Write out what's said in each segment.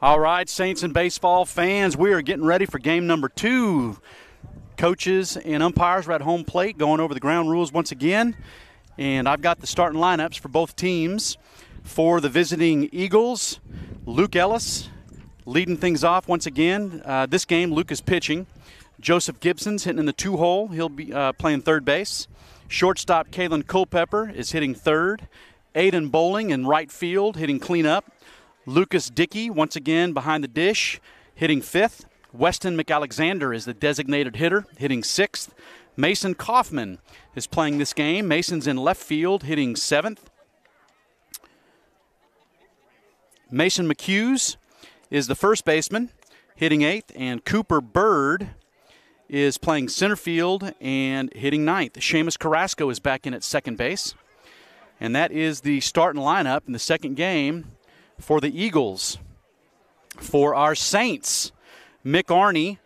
All right, Saints and baseball fans, we are getting ready for game number two. Coaches and umpires are at home plate going over the ground rules once again. And I've got the starting lineups for both teams. For the visiting Eagles, Luke Ellis leading things off once again. Uh, this game, Luke is pitching. Joseph Gibson's hitting in the two hole. He'll be uh, playing third base. Shortstop Kalen Culpepper is hitting third. Aiden Bowling in right field hitting cleanup. Lucas Dickey once again behind the dish hitting fifth. Weston McAlexander is the designated hitter hitting sixth. Mason Kaufman is playing this game. Mason's in left field hitting seventh. Mason McHughes is the first baseman hitting eighth, and Cooper Bird is playing center field and hitting ninth. Seamus Carrasco is back in at second base. And that is the starting lineup in the second game for the Eagles. For our Saints, Mick Arney,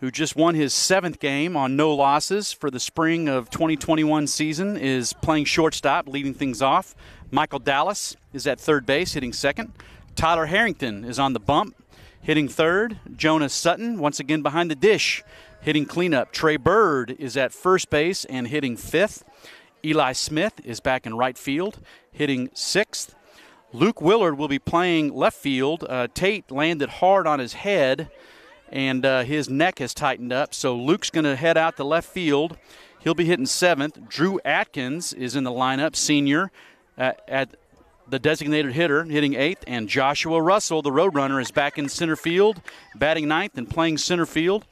who just won his seventh game on no losses for the spring of 2021 season, is playing shortstop, leading things off. Michael Dallas is at third base, hitting second. Tyler Harrington is on the bump, hitting third. Jonas Sutton, once again behind the dish, hitting cleanup. Trey Bird is at first base and hitting fifth. Eli Smith is back in right field, hitting sixth. Luke Willard will be playing left field. Uh, Tate landed hard on his head, and uh, his neck has tightened up. So Luke's going to head out to left field. He'll be hitting seventh. Drew Atkins is in the lineup, senior, at the designated hitter, hitting eighth. And Joshua Russell, the Roadrunner, is back in center field, batting ninth and playing center field.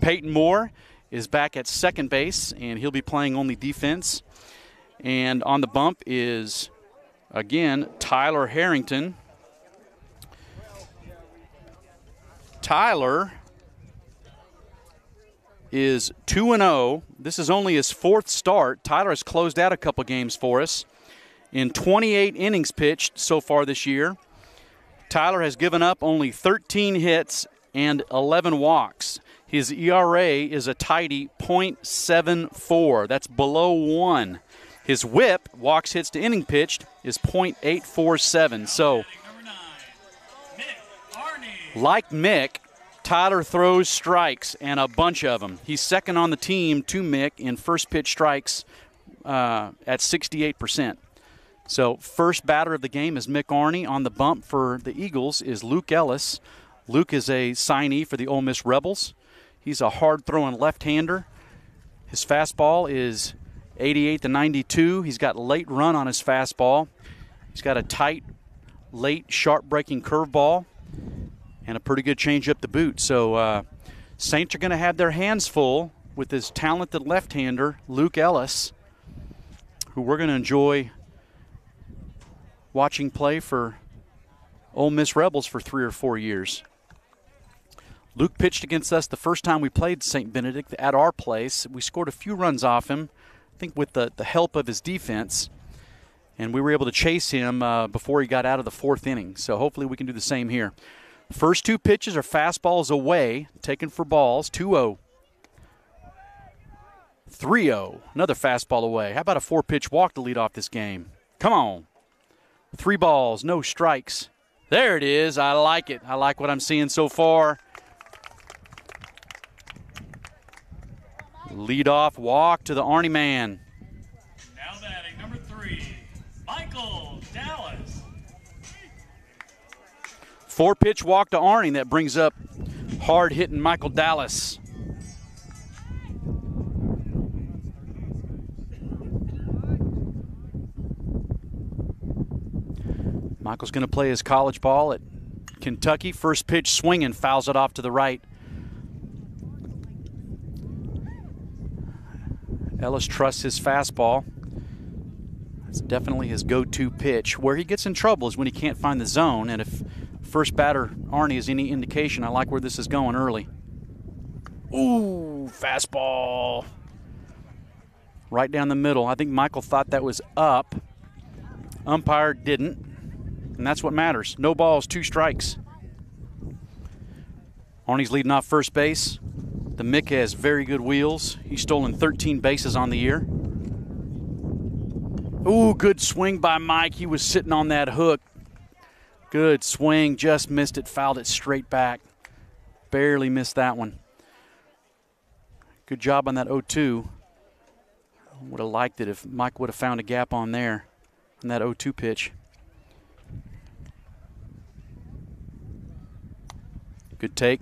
Peyton Moore is back at second base, and he'll be playing only defense. And on the bump is, again, Tyler Harrington. Tyler is 2 0. This is only his fourth start. Tyler has closed out a couple games for us. In 28 innings pitched so far this year, Tyler has given up only 13 hits and 11 walks. His ERA is a tidy .74. That's below one. His whip, walks hits to inning pitched, is .847. So, like Mick, Tyler throws strikes and a bunch of them. He's second on the team to Mick in first pitch strikes uh, at 68%. So, first batter of the game is Mick Arney. On the bump for the Eagles is Luke Ellis. Luke is a signee for the Ole Miss Rebels. He's a hard throwing left hander. His fastball is 88 to 92. He's got late run on his fastball. He's got a tight, late, sharp breaking curveball and a pretty good change up the boot. So, uh, Saints are going to have their hands full with this talented left hander, Luke Ellis, who we're going to enjoy watching play for Ole Miss Rebels for three or four years. Luke pitched against us the first time we played St. Benedict at our place. We scored a few runs off him, think with the, the help of his defense, and we were able to chase him uh, before he got out of the fourth inning. So hopefully we can do the same here. First two pitches are fastballs away, taken for balls, 2 0. 3 0. Another fastball away. How about a four pitch walk to lead off this game? Come on. Three balls, no strikes. There it is. I like it. I like what I'm seeing so far. Lead off walk to the Arney man. Now batting number three, Michael Dallas. Four pitch walk to Arney that brings up hard hitting Michael Dallas. Michael's going to play his college ball at Kentucky. First pitch swinging, fouls it off to the right. Ellis trusts his fastball. That's definitely his go to pitch. Where he gets in trouble is when he can't find the zone. And if first batter Arney is any indication, I like where this is going early. Ooh, fastball. Right down the middle. I think Michael thought that was up. Umpire didn't. And that's what matters. No balls, two strikes. Arney's leading off first base. The Mick has very good wheels. He's stolen 13 bases on the year. Ooh, good swing by Mike. He was sitting on that hook. Good swing, just missed it, fouled it straight back. Barely missed that one. Good job on that 0 2. Would have liked it if Mike would have found a gap on there on that 0 2 pitch. Good take.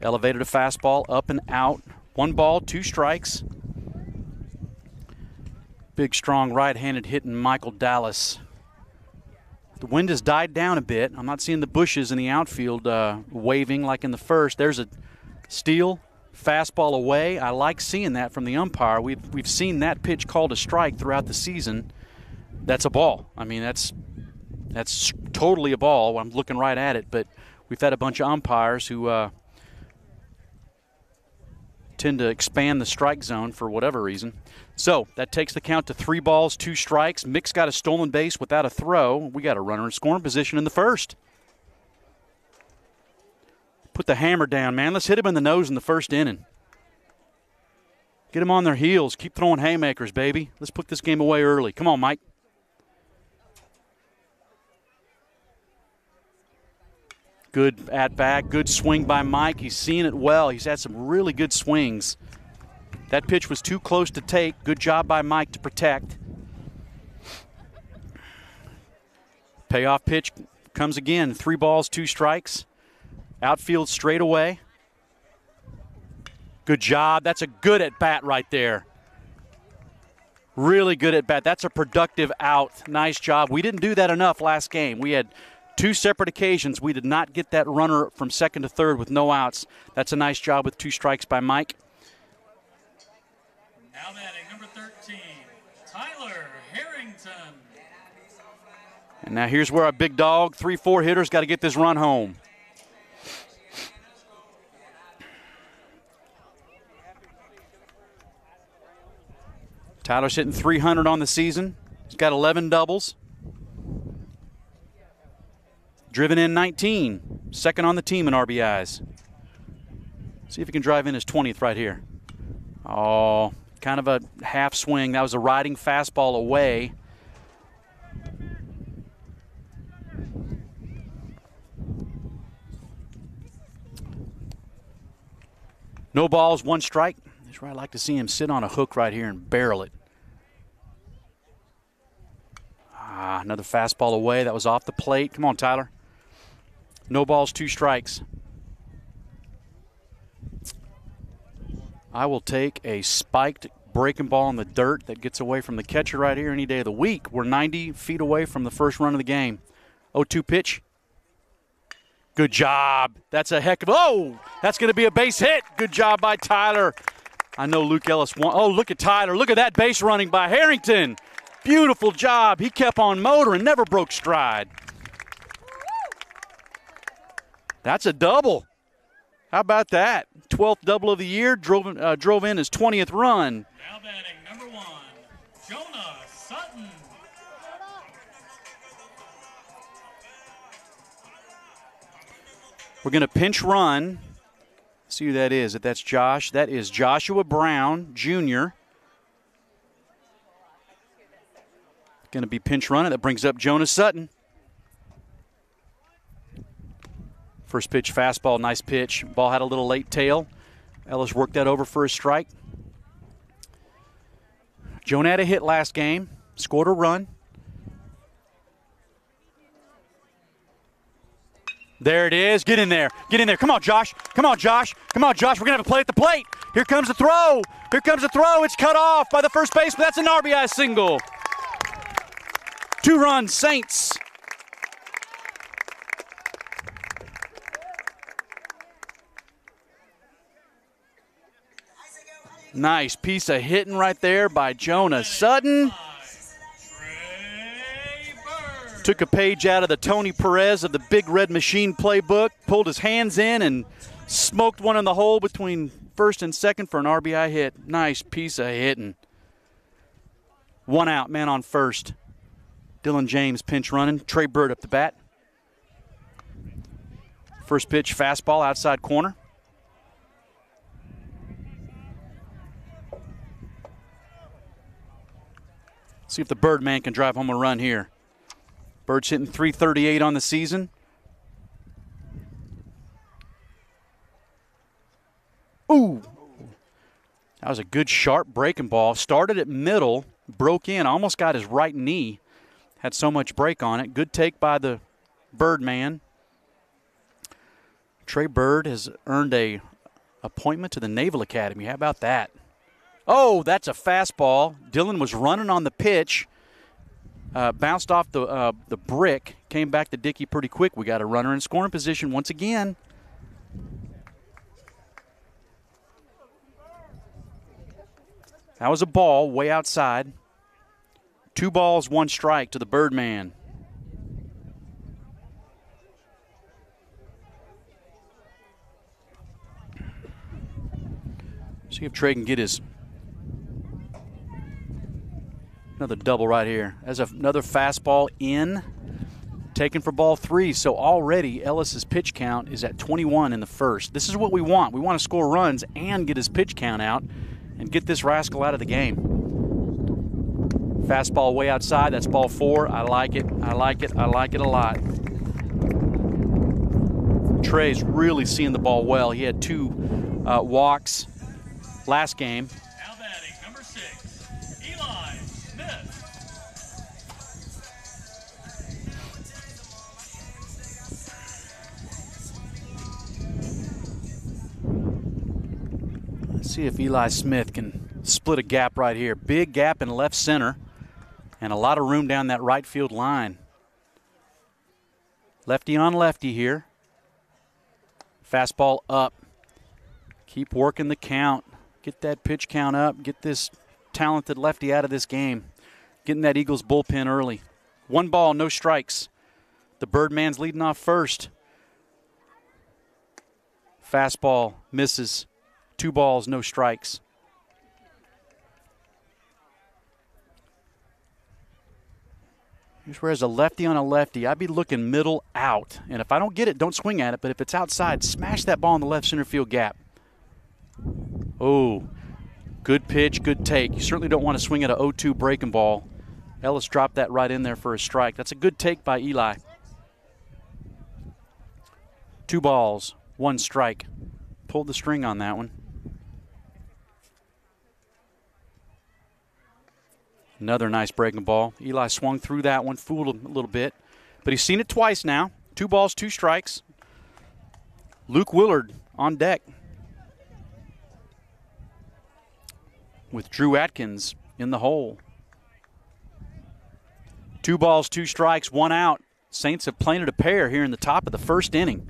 Elevated a fastball up and out. One ball, two strikes. Big, strong right handed hitting Michael Dallas. The wind has died down a bit. I'm not seeing the bushes in the outfield uh, waving like in the first. There's a steal, fastball away. I like seeing that from the umpire. We've, we've seen that pitch called a strike throughout the season. That's a ball. I mean, that's that's totally a ball. I'm looking right at it, but we've had a bunch of umpires who uh, tend to expand the strike zone for whatever reason. So that takes the count to three balls, two strikes. Mick's got a stolen base without a throw. We got a runner in scoring position in the first. Put the hammer down, man. Let's hit him in the nose in the first inning. Get them on their heels. Keep throwing haymakers, baby. Let's put this game away early. Come on, Mike. Good at bat, good swing by Mike. He's seeing it well. He's had some really good swings. That pitch was too close to take. Good job by Mike to protect. Payoff pitch comes again. Three balls, two strikes. Outfield straight away. Good job. That's a good at bat right there. Really good at bat. That's a productive out. Nice job. We didn't do that enough last game. We had two separate occasions. We did not get that runner from second to third with no outs. That's a nice job with two strikes by Mike. Now batting number 13, Tyler Harrington. And now here's where our big dog, three, four hitters, got to get this run home. Tyler's hitting 300 on the season. He's got 11 doubles. Driven in 19, second on the team in RBIs. See if he can drive in his 20th right here. Oh, kind of a half swing. That was a riding fastball away. No balls, one strike. That's where I'd like to see him sit on a hook right here and barrel it. Ah, another fastball away. That was off the plate. Come on, Tyler. No balls, two strikes. I will take a spiked breaking ball in the dirt that gets away from the catcher right here any day of the week. We're 90 feet away from the first run of the game. 0 2 pitch. Good job. That's a heck of. Oh, that's going to be a base hit. Good job by Tyler. I know Luke Ellis won. Oh, look at Tyler. Look at that base running by Harrington. Beautiful job. He kept on motoring, never broke stride. That's a double. How about that? 12th double of the year, drove, uh, drove in his 20th run. Now batting number one, Jonah Sutton. We're going to pinch run. See who that is. If that's Josh, that is Joshua Brown Jr. Going to be pinch running. That brings up Jonas Sutton. First pitch, fastball, nice pitch. Ball had a little late tail. Ellis worked that over for a strike. Jonah had a hit last game, scored a run. There it is. Get in there. Get in there. Come on, Josh. Come on, Josh. Come on, Josh. We're going to have a play at the plate. Here comes the throw. Here comes the throw. It's cut off by the first baseman. That's an RBI single. Two runs, Saints. Nice piece of hitting right there by Jonah Sutton. Took a page out of the Tony Perez of the Big Red Machine playbook, pulled his hands in, and smoked one in the hole between first and second for an RBI hit. Nice piece of hitting. One out, man on first. Dylan James pinch running. Trey Bird up the bat. First pitch, fastball outside corner. See if the Birdman can drive home a run here. Bird's hitting 338 on the season. Ooh. That was a good sharp breaking ball. Started at middle, broke in, almost got his right knee. Had so much break on it. Good take by the Birdman. Trey Bird has earned a appointment to the Naval Academy. How about that? Oh, that's a fastball. Dylan was running on the pitch, uh, bounced off the uh, the brick, came back to Dickey pretty quick. We got a runner in scoring position once again. That was a ball way outside. Two balls, one strike to the Birdman. See if Trey can get his another double right here. As another fastball in, taken for ball three. So already Ellis's pitch count is at 21 in the first. This is what we want. We want to score runs and get his pitch count out and get this rascal out of the game. Fastball way outside. That's ball four. I like it. I like it. I like it a lot. Trey's really seeing the ball well. He had two uh, walks last game. See if Eli Smith can split a gap right here. Big gap in left center and a lot of room down that right field line. Lefty on lefty here. Fastball up. Keep working the count. Get that pitch count up. Get this talented lefty out of this game. Getting that Eagles bullpen early. One ball, no strikes. The Birdman's leading off first. Fastball misses. Two balls, no strikes. Here's where as a lefty on a lefty, I'd be looking middle out. And if I don't get it, don't swing at it. But if it's outside, smash that ball in the left center field gap. Oh, good pitch, good take. You certainly don't want to swing at a 0 2 breaking ball. Ellis dropped that right in there for a strike. That's a good take by Eli. Two balls, one strike. Pulled the string on that one. Another nice breaking ball. Eli swung through that one, fooled him a little bit. But he's seen it twice now. Two balls, two strikes. Luke Willard on deck. With Drew Atkins in the hole. Two balls, two strikes, one out. Saints have planted a pair here in the top of the first inning.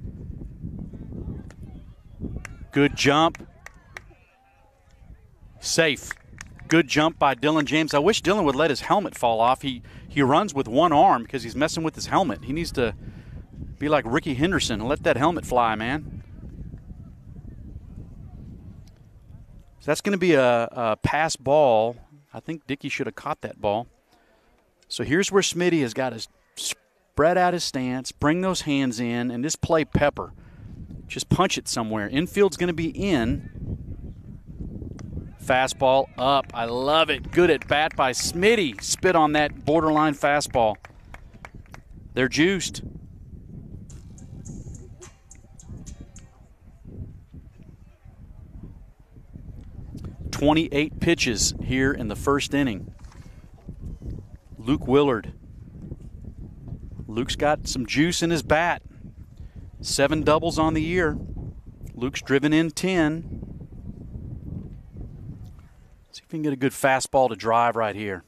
Good jump. Safe. Good jump by Dylan James. I wish Dylan would let his helmet fall off. He he runs with one arm because he's messing with his helmet. He needs to be like Rickey Henderson and let that helmet fly, man. So that's going to be a, a pass ball. I think Dickey should have caught that ball. So here's where Smitty has got to spread out his stance, bring those hands in, and just play pepper. Just punch it somewhere. Infield's going to be in. Fastball up. I love it. Good at bat by Smitty. Spit on that borderline fastball. They're juiced. Twenty-eight pitches here in the first inning. Luke Willard. Luke's got some juice in his bat. Seven doubles on the year. Luke's driven in 10. If we can get a good fastball to drive right here.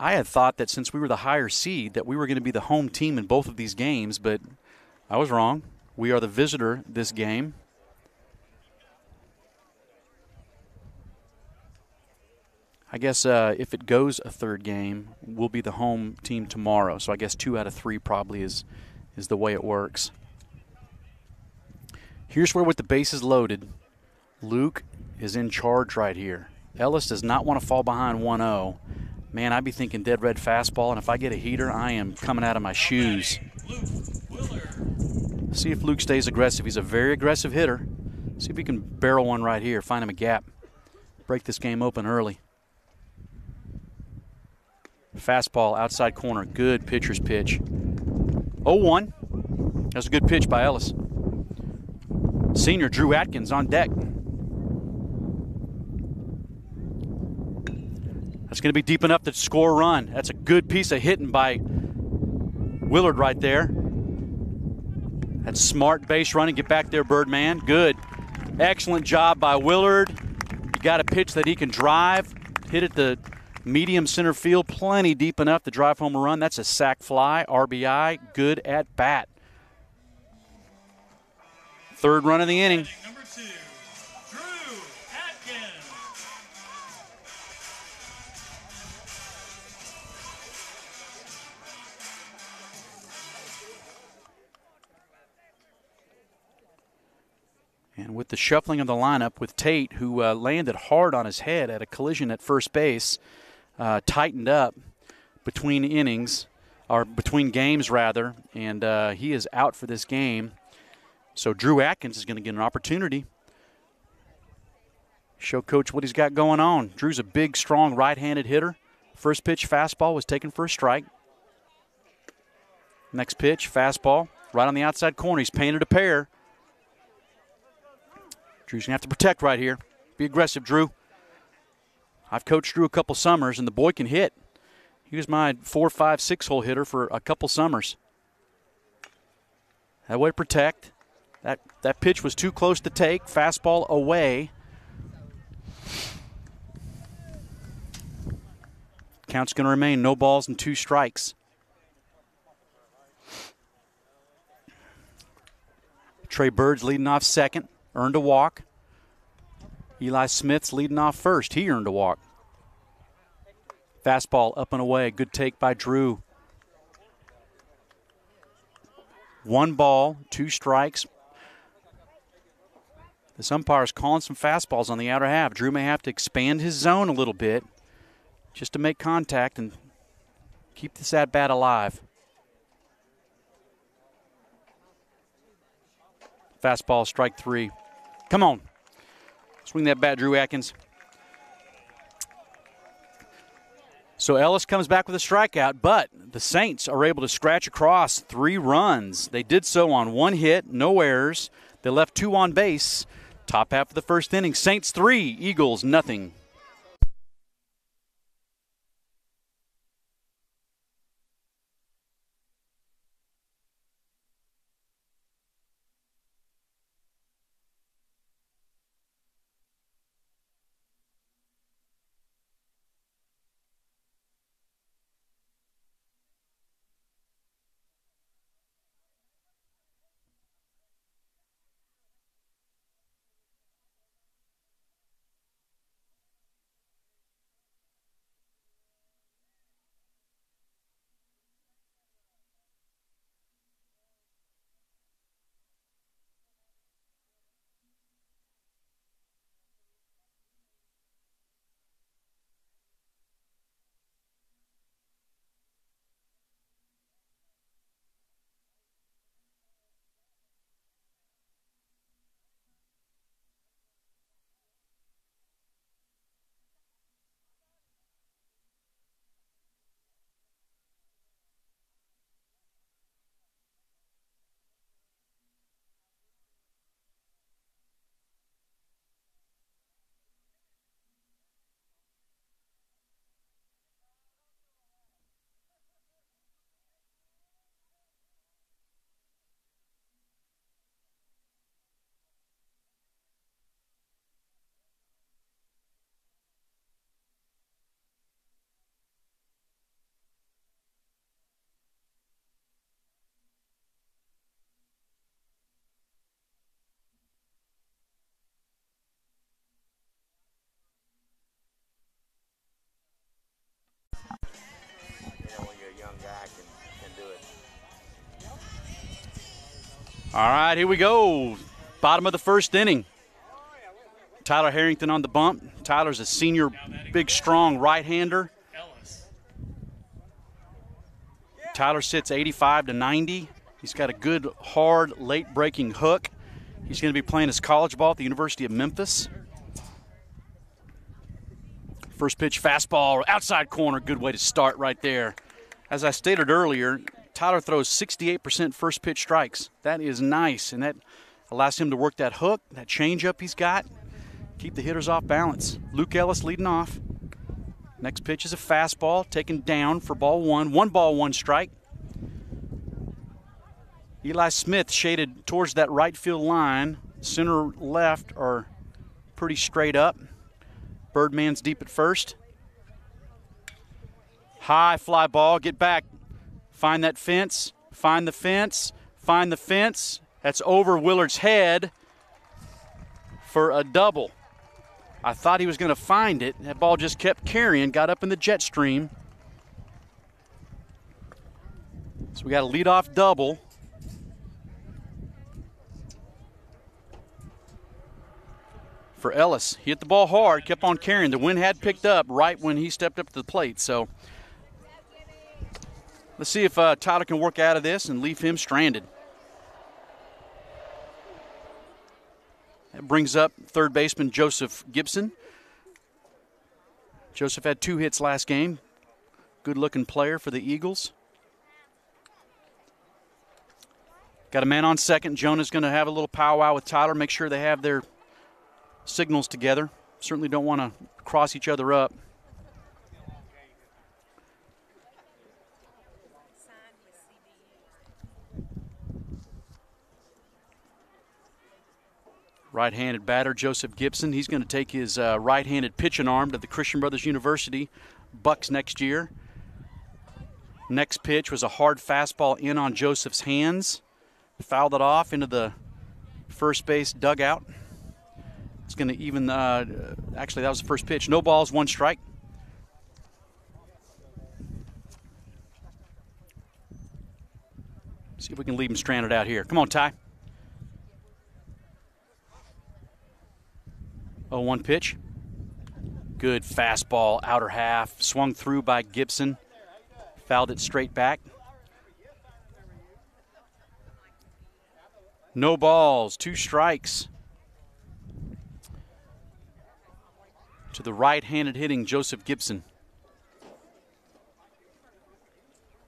I had thought that since we were the higher seed that we were going to be the home team in both of these games, but I was wrong. We are the visitor this game. I guess uh, if it goes a third game, we'll be the home team tomorrow. So I guess two out of three probably is is the way it works. Here's where with the bases loaded, Luke is in charge right here. Ellis does not want to fall behind 1-0. Man, I'd be thinking dead red fastball, and if I get a heater, I am coming out of my shoes. See if Luke stays aggressive. He's a very aggressive hitter. See if he can barrel one right here, find him a gap, break this game open early. Fastball outside corner. Good pitcher's pitch. 0 1. That's a good pitch by Ellis. Senior Drew Atkins on deck. That's going to be deep enough to score a run. That's a good piece of hitting by Willard right there. That's smart base running. Get back there, Birdman. Good. Excellent job by Willard. You got a pitch that he can drive, hit it the medium center field, plenty deep enough to drive home a run. That's a sac fly, RBI, good at bat. Third run of the inning. Two, And with the shuffling of the lineup, with Tate, who uh, landed hard on his head at a collision at first base, uh, tightened up between innings, or between games rather, and uh, he is out for this game. So Drew Atkins is going to get an opportunity. Show coach what he's got going on. Drew's a big, strong right-handed hitter. First pitch fastball was taken for a strike. Next pitch fastball right on the outside corner. He's painted a pair. Drew's gonna have to protect right here. Be aggressive, Drew. I've coached Drew a couple summers, and the boy can hit. He was my four, five, six hole hitter for a couple summers. That way to protect. That that pitch was too close to take. Fastball away. Count's going to remain no balls and two strikes. Trey Bird's leading off second, earned a walk. Eli Smith's leading off first. He earned a walk. Fastball up and away. Good take by Drew. One ball, two strikes. The umpire's calling some fastballs on the outer half. Drew may have to expand his zone a little bit just to make contact and keep this at bat alive. Fastball, strike three. Come on. Swing that bat, Drew Atkins. So Ellis comes back with a strikeout, but the Saints are able to scratch across three runs. They did so on one hit, no errors. They left two on base. Top half of the first inning. Saints three, Eagles nothing. All right, here we go. Bottom of the first inning. Tyler Harrington on the bump. Tyler's a senior, big, strong right hander. Tyler sits 85 to 90. He's got a good, hard, late breaking hook. He's going to be playing his college ball at the University of Memphis. First pitch fastball, outside corner, good way to start right there. As I stated earlier, Tyler throws 68% first pitch strikes. That is nice, and that allows him to work that hook, that changeup he's got, keep the hitters off balance. Luke Ellis leading off. Next pitch is a fastball taken down for ball one. One ball, one strike. Eli Smith shaded towards that right field line. Center left are pretty straight up. Birdman's deep at first. High fly ball, get back. Find that fence, find the fence, find the fence. That's over Willard's head for a double. I thought he was going to find it. That ball just kept carrying, got up in the jet stream. So we got a leadoff double. For Ellis, he hit the ball hard, kept on carrying. The wind had picked up right when he stepped up to the plate. So let's see if uh, Tyler can work out of this and leave him stranded. That brings up third baseman Joseph Gibson. Joseph had two hits last game. Good looking player for the Eagles. Got a man on second. Jonah's going to have a little powwow with Tyler, make sure they have their signals together. Certainly don't want to cross each other up. Right handed batter, Joseph Gibson. He's going to take his uh, right handed pitching arm to the Christian Brothers University Bucks next year. Next pitch was a hard fastball in on Joseph's hands. Fouled it off into the first base dugout. It's going to even, uh, actually, that was the first pitch. No balls, one strike. See if we can leave him stranded out here. Come on, Ty. 0 1 pitch. Good fastball, outer half. Swung through by Gibson. Fouled it straight back. No balls, two strikes. To the right handed hitting Joseph Gibson.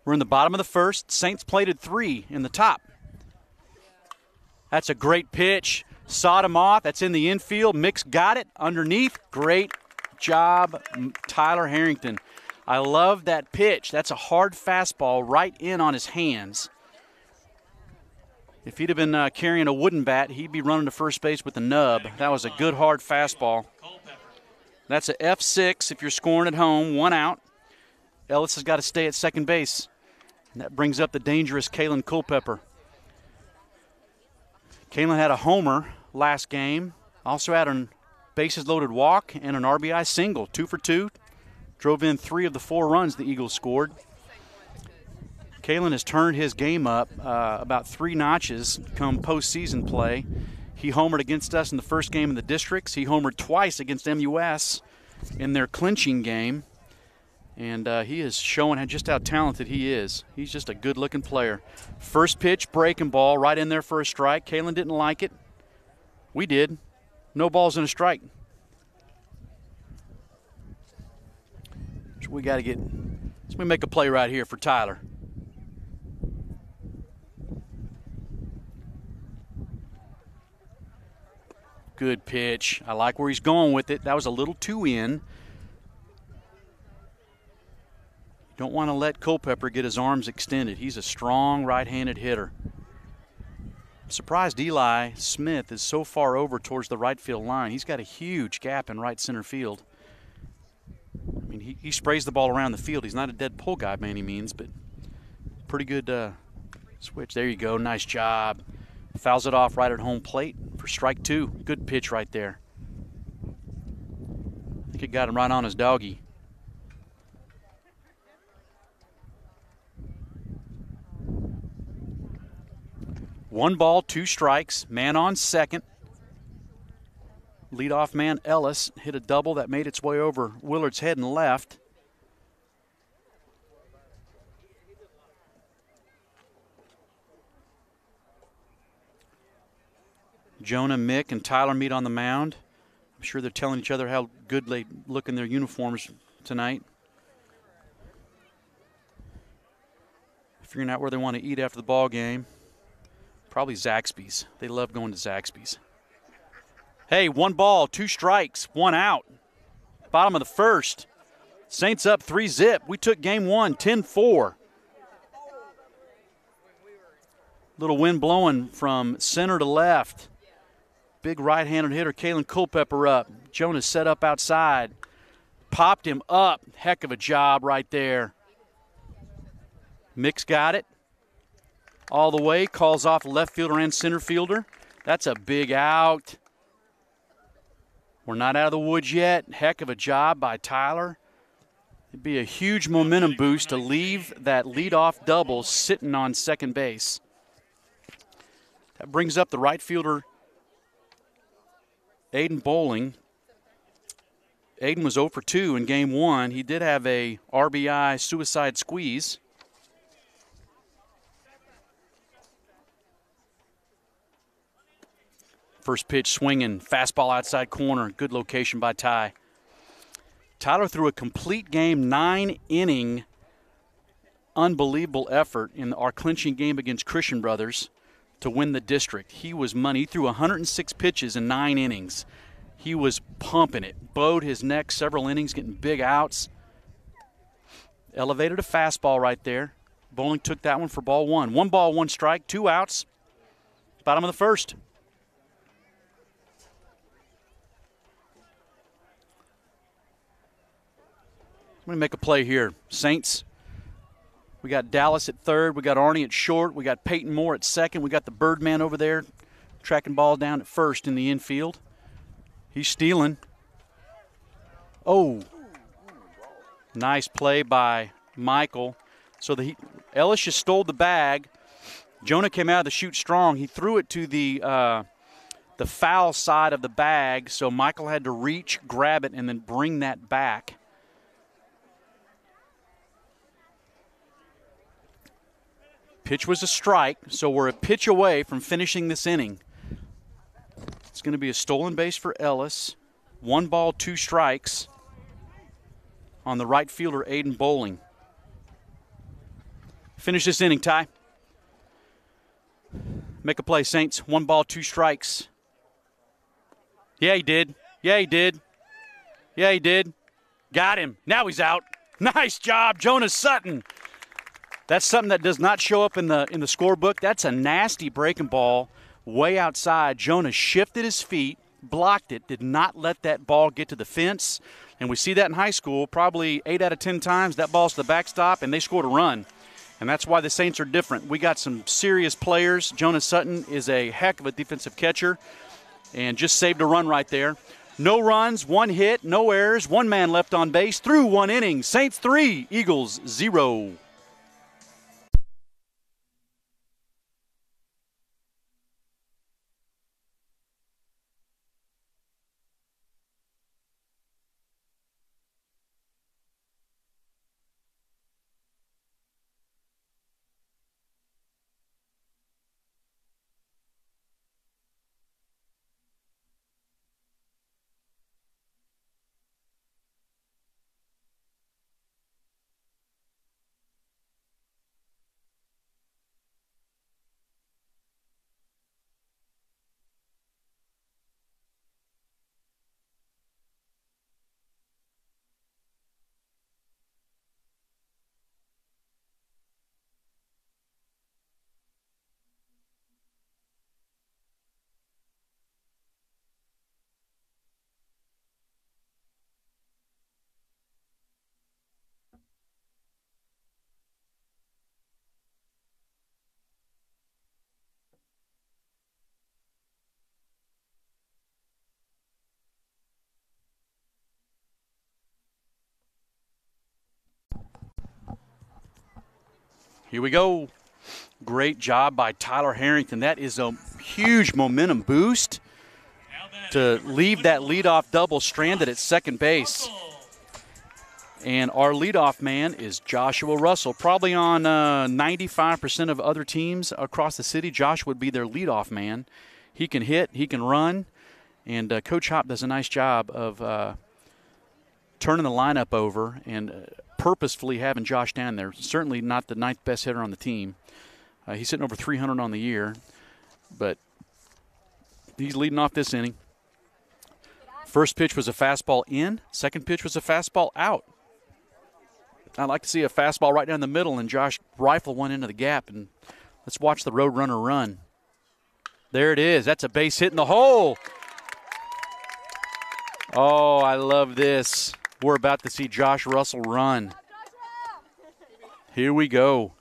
We're in the bottom of the first. Saints plated three in the top. That's a great pitch. Off. That's in the infield. Mick's got it underneath. Great job, Tyler Harrington. I love that pitch. That's a hard fastball right in on his hands. If he'd have been uh, carrying a wooden bat, he'd be running to first base with the nub. That was a good hard fastball. That's a F6 if you're scoring at home, one out. Ellis has got to stay at second base. And that brings up the dangerous Kalen Culpepper. Kalen had a homer last game. Also had a bases loaded walk and an RBI single, two for two. Drove in three of the four runs the Eagles scored. Kalen has turned his game up uh, about three notches come postseason play. He homered against us in the first game in the districts. He homered twice against MUS in their clinching game. And uh, he is showing just how talented he is. He's just a good looking player. First pitch, breaking ball, right in there for a strike. Kalen didn't like it. We did. No balls and a strike. So we got to get. So we make a play right here for Tyler. Good pitch. I like where he's going with it. That was a little too in. Don't want to let Culpepper get his arms extended. He's a strong right handed hitter surprised Eli Smith is so far over towards the right field line. He's got a huge gap in right center field. I mean, he, he sprays the ball around the field. He's not a dead pull guy by any means, but pretty good uh, switch. There you go. Nice job. Fouls it off right at home plate for strike two. Good pitch right there. I think it got him right on his doggy. One ball, two strikes, man on second. Leadoff man Ellis hit a double that made its way over Willard's head and left. Jonah, Mick, and Tyler meet on the mound. I'm sure they're telling each other how good they look in their uniforms tonight. figuring out where they want to eat after the ball game. Probably Zaxby's. They love going to Zaxby's. Hey, one ball, two strikes, one out. Bottom of the first. Saints up three zip. We took game one, 10 4. Little wind blowing from center to left. Big right handed hitter, Kalen Culpepper up. Jonas set up outside. Popped him up. Heck of a job right there. Mick's got it. All the way. Calls off left fielder and center fielder. That's a big out. We're not out of the woods yet. Heck of a job by Tyler. It'd be a huge momentum boost to leave that leadoff double sitting on second base. That brings up the right fielder, Aiden Bowling. Aiden was 0 for 2 in game one. He did have a RBI suicide squeeze. First pitch swinging, fastball outside corner. Good location by Ty. Tyler threw a complete game, nine inning, unbelievable effort in our clinching game against Christian Brothers to win the district. He was money. He threw 106 pitches in nine innings. He was pumping it, bowed his neck several innings, getting big outs. Elevated a fastball right there. Bowling took that one for ball one. One ball, one strike, two outs. Bottom of the first. I'm going to make a play here. Saints. We got Dallas at third. We got Arney at short. We got Peyton Moore at second. We got the Birdman over there tracking ball down at first in the infield. He's stealing. Oh. Nice play by Michael. So the Ellis just stole the bag. Jonah came out of the chute strong. He threw it to the uh, the foul side of the bag, so Michael had to reach, grab it, and then bring that back. Pitch was a strike, so we're a pitch away from finishing this inning. It's going to be a stolen base for Ellis. One ball, two strikes on the right fielder, Aiden Bowling. Finish this inning, Ty. Make a play, Saints. One ball, two strikes. Yeah, he did. Yeah, he did. Yeah, he did. Got him. Now he's out. Nice job, Jonas Sutton. That's something that does not show up in the in the scorebook. That's a nasty breaking ball way outside. Jonas shifted his feet, blocked it, did not let that ball get to the fence. And we see that in high school probably eight out of ten times. That ball's to the backstop, and they scored a run. And that's why the Saints are different. We got some serious players. Jonas Sutton is a heck of a defensive catcher and just saved a run right there. No runs, one hit, no errors, one man left on base through one inning. Saints three, Eagles zero. Here we go. Great job by Tyler Harrington. That is a huge momentum boost to leave that leadoff double stranded at second base. And our leadoff man is Joshua Russell. Probably on uh, 95% of other teams across the city, Josh would be their leadoff man. He can hit, he can run, and uh, Coach Hop does a nice job of uh, turning the lineup over and uh, purposefully having Josh down there. Certainly not the ninth best hitter on the team. Uh, he's sitting over 300 on the year, but he's leading off this inning. First pitch was a fastball in. Second pitch was a fastball out. I'd like to see a fastball right down the middle and Josh rifle one into the gap. And let's watch the Roadrunner run. There it is. That's a base hit in the hole. Oh, I love this. We're about to see Josh Russell run. Here we go.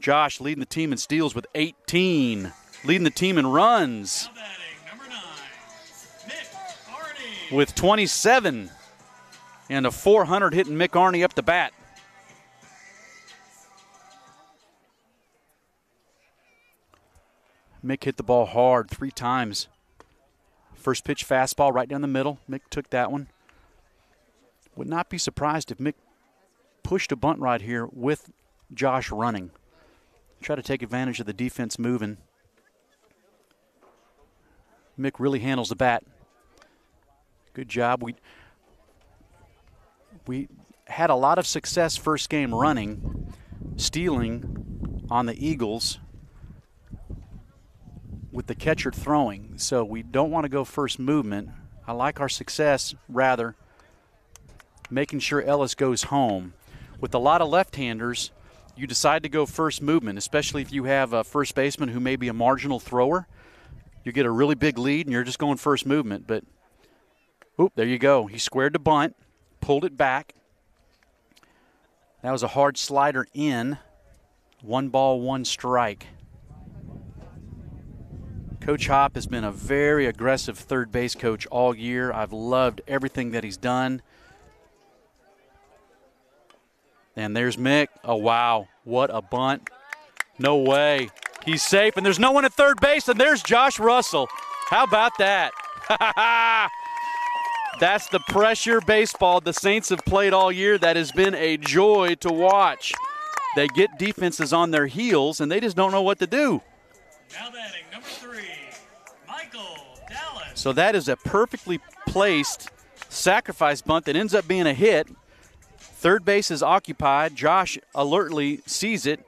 Josh leading the team in steals with 18, leading the team in runs with 27, and a 400 hitting Mick Arney up the bat. Mick hit the ball hard three times. First pitch fastball right down the middle. Mick took that one. Would not be surprised if Mick pushed a bunt right here with Josh running. Try to take advantage of the defense moving. Mick really handles the bat. Good job. We we had a lot of success first game running, stealing on the Eagles with the catcher throwing. So we don't want to go first movement. I like our success rather making sure Ellis goes home. With a lot of left-handers, you decide to go first movement, especially if you have a first baseman who may be a marginal thrower. You get a really big lead and you're just going first movement, but Oop, there you go. He squared the bunt, pulled it back. That was a hard slider in. One ball, one strike. Coach Hop has been a very aggressive third base coach all year. I've loved everything that he's done. And there's Mick. Oh, wow. What a bunt. No way. He's safe, and there's no one at third base, and there's Josh Russell. How about that? That's the pressure baseball the Saints have played all year. That has been a joy to watch. They get defenses on their heels, and they just don't know what to do. Now batting, number three, Michael Dallas. So that is a perfectly placed sacrifice bunt that ends up being a hit. Third base is occupied. Josh alertly sees it,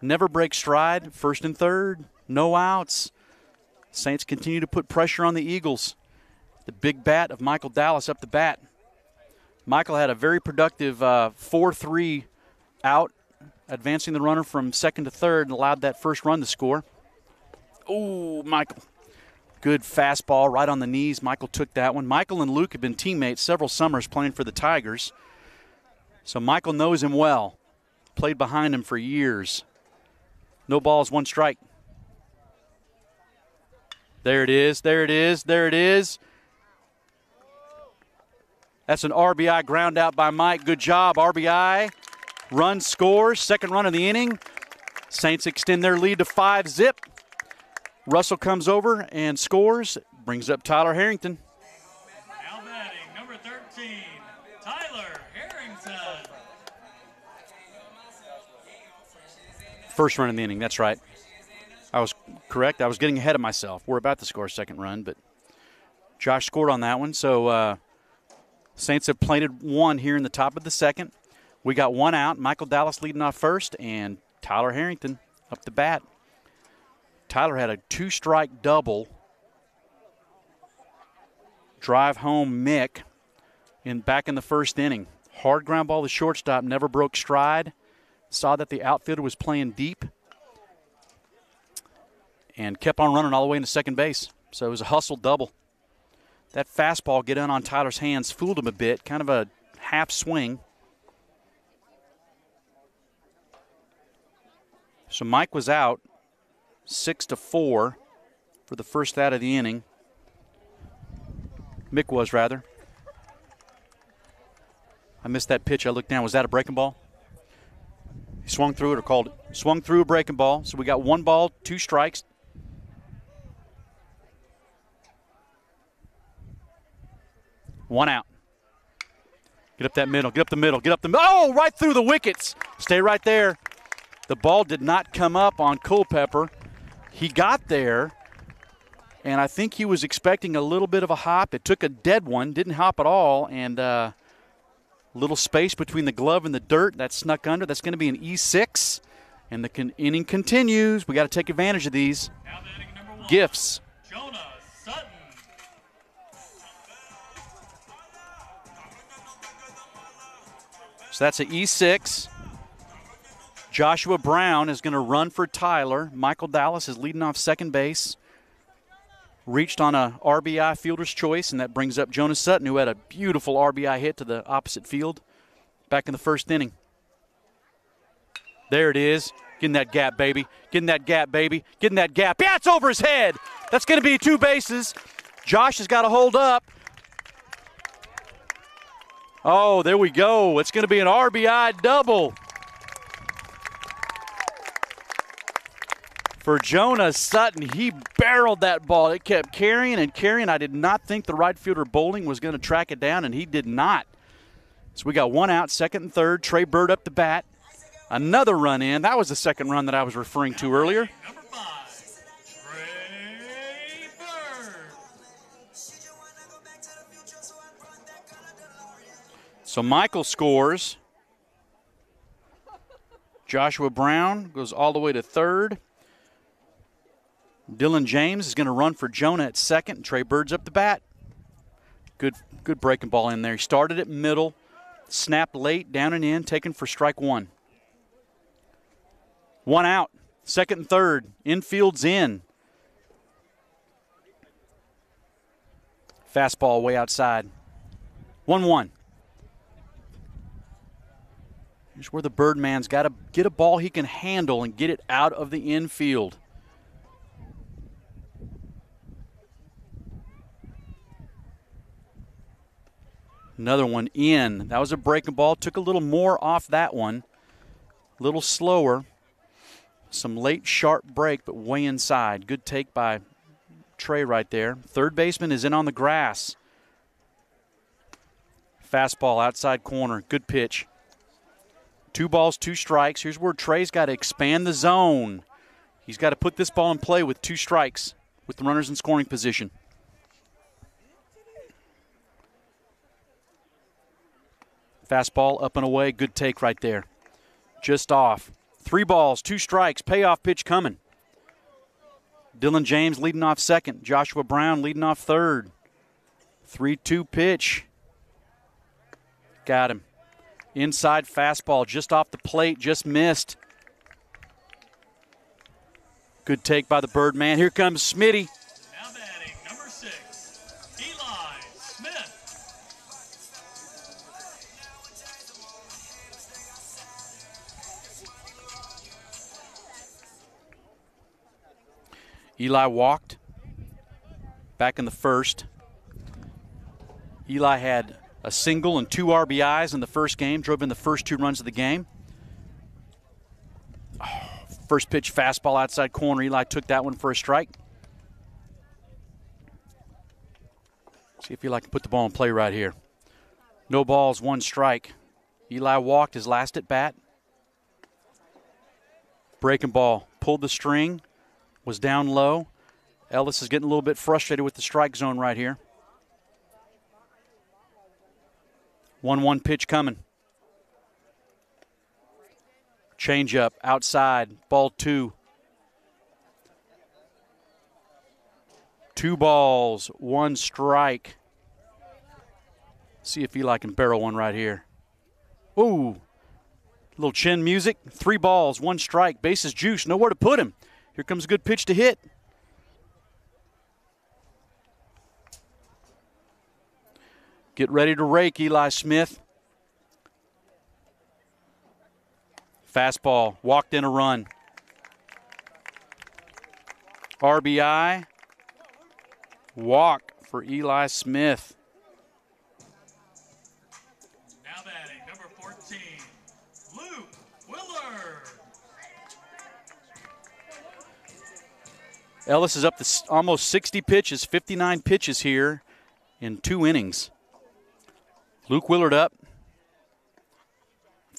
never breaks stride. First and third, no outs. Saints continue to put pressure on the Eagles. The big bat of Michael Dallas up the bat. Michael had a very productive 4 uh, 3 out, advancing the runner from second to third, and allowed that first run to score. Ooh, Michael. Good fastball right on the knees. Michael took that one. Michael and Luke have been teammates several summers playing for the Tigers. So Michael knows him well. Played behind him for years. No balls, one strike. There it is. There it is. There it is. That's an RBI ground out by Mike. Good job, RBI. Run scores. Second run of the inning. Saints extend their lead to five zip. Russell comes over and scores. Brings up Tyler Harrington. Now batting, number 13, Tyler Harrington. First run in the inning. That's right. I was correct. I was getting ahead of myself. We're about to score a second run, but Josh scored on that one. So uh, Saints have planted one here in the top of the second. We got one out. Michael Dallas leading off first, and Tyler Harrington up the bat. Tyler had a two strike double. Drive home Mick in back in the first inning. Hard ground ball to shortstop, never broke stride. Saw that the outfielder was playing deep and kept on running all the way into second base. So it was a hustle double. That fastball get in on Tyler's hands fooled him a bit, kind of a half swing. So Mike was out six to four for the first out of the inning. Mick was rather. I missed that pitch. I looked down. Was that a breaking ball? He swung through it or called it. Swung through a breaking ball. So we got one ball, two strikes. One out. Get up that middle. Get up the middle. Get up the middle. Oh, right through the wickets. Stay right there. The ball did not come up on Culpepper. He got there, and I think he was expecting a little bit of a hop. It took a dead one, didn't hop at all, and uh, Little space between the glove and the dirt. That snuck under. That's going to be an E6. And the con- inning continues. We got to take advantage of these gifts. Jonah Sutton. So that's an E6. Joshua Brown is going to run for Tyler. Michael Dallas is leading off second base. Reached on a RBI fielder's choice, and that brings up Jonas Sutton, who had a beautiful RBI hit to the opposite field back in the first inning. There it is. Getting that gap, baby. Getting that gap, baby. Getting that gap. Yeah, it's over his head. That's going to be two bases. Josh has got to hold up. Oh, there we go. It's going to be an RBI double. For Jonah Sutton, he barreled that ball. It kept carrying and carrying. I did not think the right fielder Bowling was going to track it down, and he did not. So we got one out, second and third. Trey Bird up the bat. Another run in. That was the second run that I was referring to earlier. So Michael scores. Joshua Brown goes all the way to third. Dylan James is going to run for Jonah at second. Trey Bird's up the bat. Good, good breaking ball in there. He started at middle, snapped late, down and in, taken for strike one. One out, second and third. Infield's in. Fastball way outside. 1 1. Here's where the Birdman's got to get a ball he can handle and get it out of the infield. Another one in. That was a breaking ball. Took a little more off that one. A little slower. Some late sharp break, but way inside. Good take by Trey right there. Third baseman is in on the grass. Fastball outside corner. Good pitch. Two balls, two strikes. Here's where Trey's got to expand the zone. He's got to put this ball in play with two strikes with the runners in scoring position. Fastball up and away. Good take right there. Just off. Three balls, two strikes. Payoff pitch coming. Dylan James leading off second. Joshua Brown leading off third. 3 2 pitch. Got him. Inside fastball just off the plate, just missed. Good take by the Birdman. Here comes Smitty. Eli walked back in the first. Eli had a single and two RBIs in the first game, drove in the first two runs of the game. First pitch fastball outside corner. Eli took that one for a strike. See if Eli can put the ball in play right here. No balls, one strike. Eli walked his last at bat. Breaking ball, pulled the string, was down low. Ellis is getting a little bit frustrated with the strike zone right here. 1 1 pitch coming. Change up outside, ball two. Two balls, one strike. See if Eli can barrel one right here. Ooh, little chin music. Three balls, one strike. Bases juice, nowhere to put him. Here comes a good pitch to hit. Get ready to rake, Eli Smith. Fastball, walked in a run. RBI, walk for Eli Smith. Ellis is up to almost 60 pitches, 59 pitches here in two innings. Luke Willard up.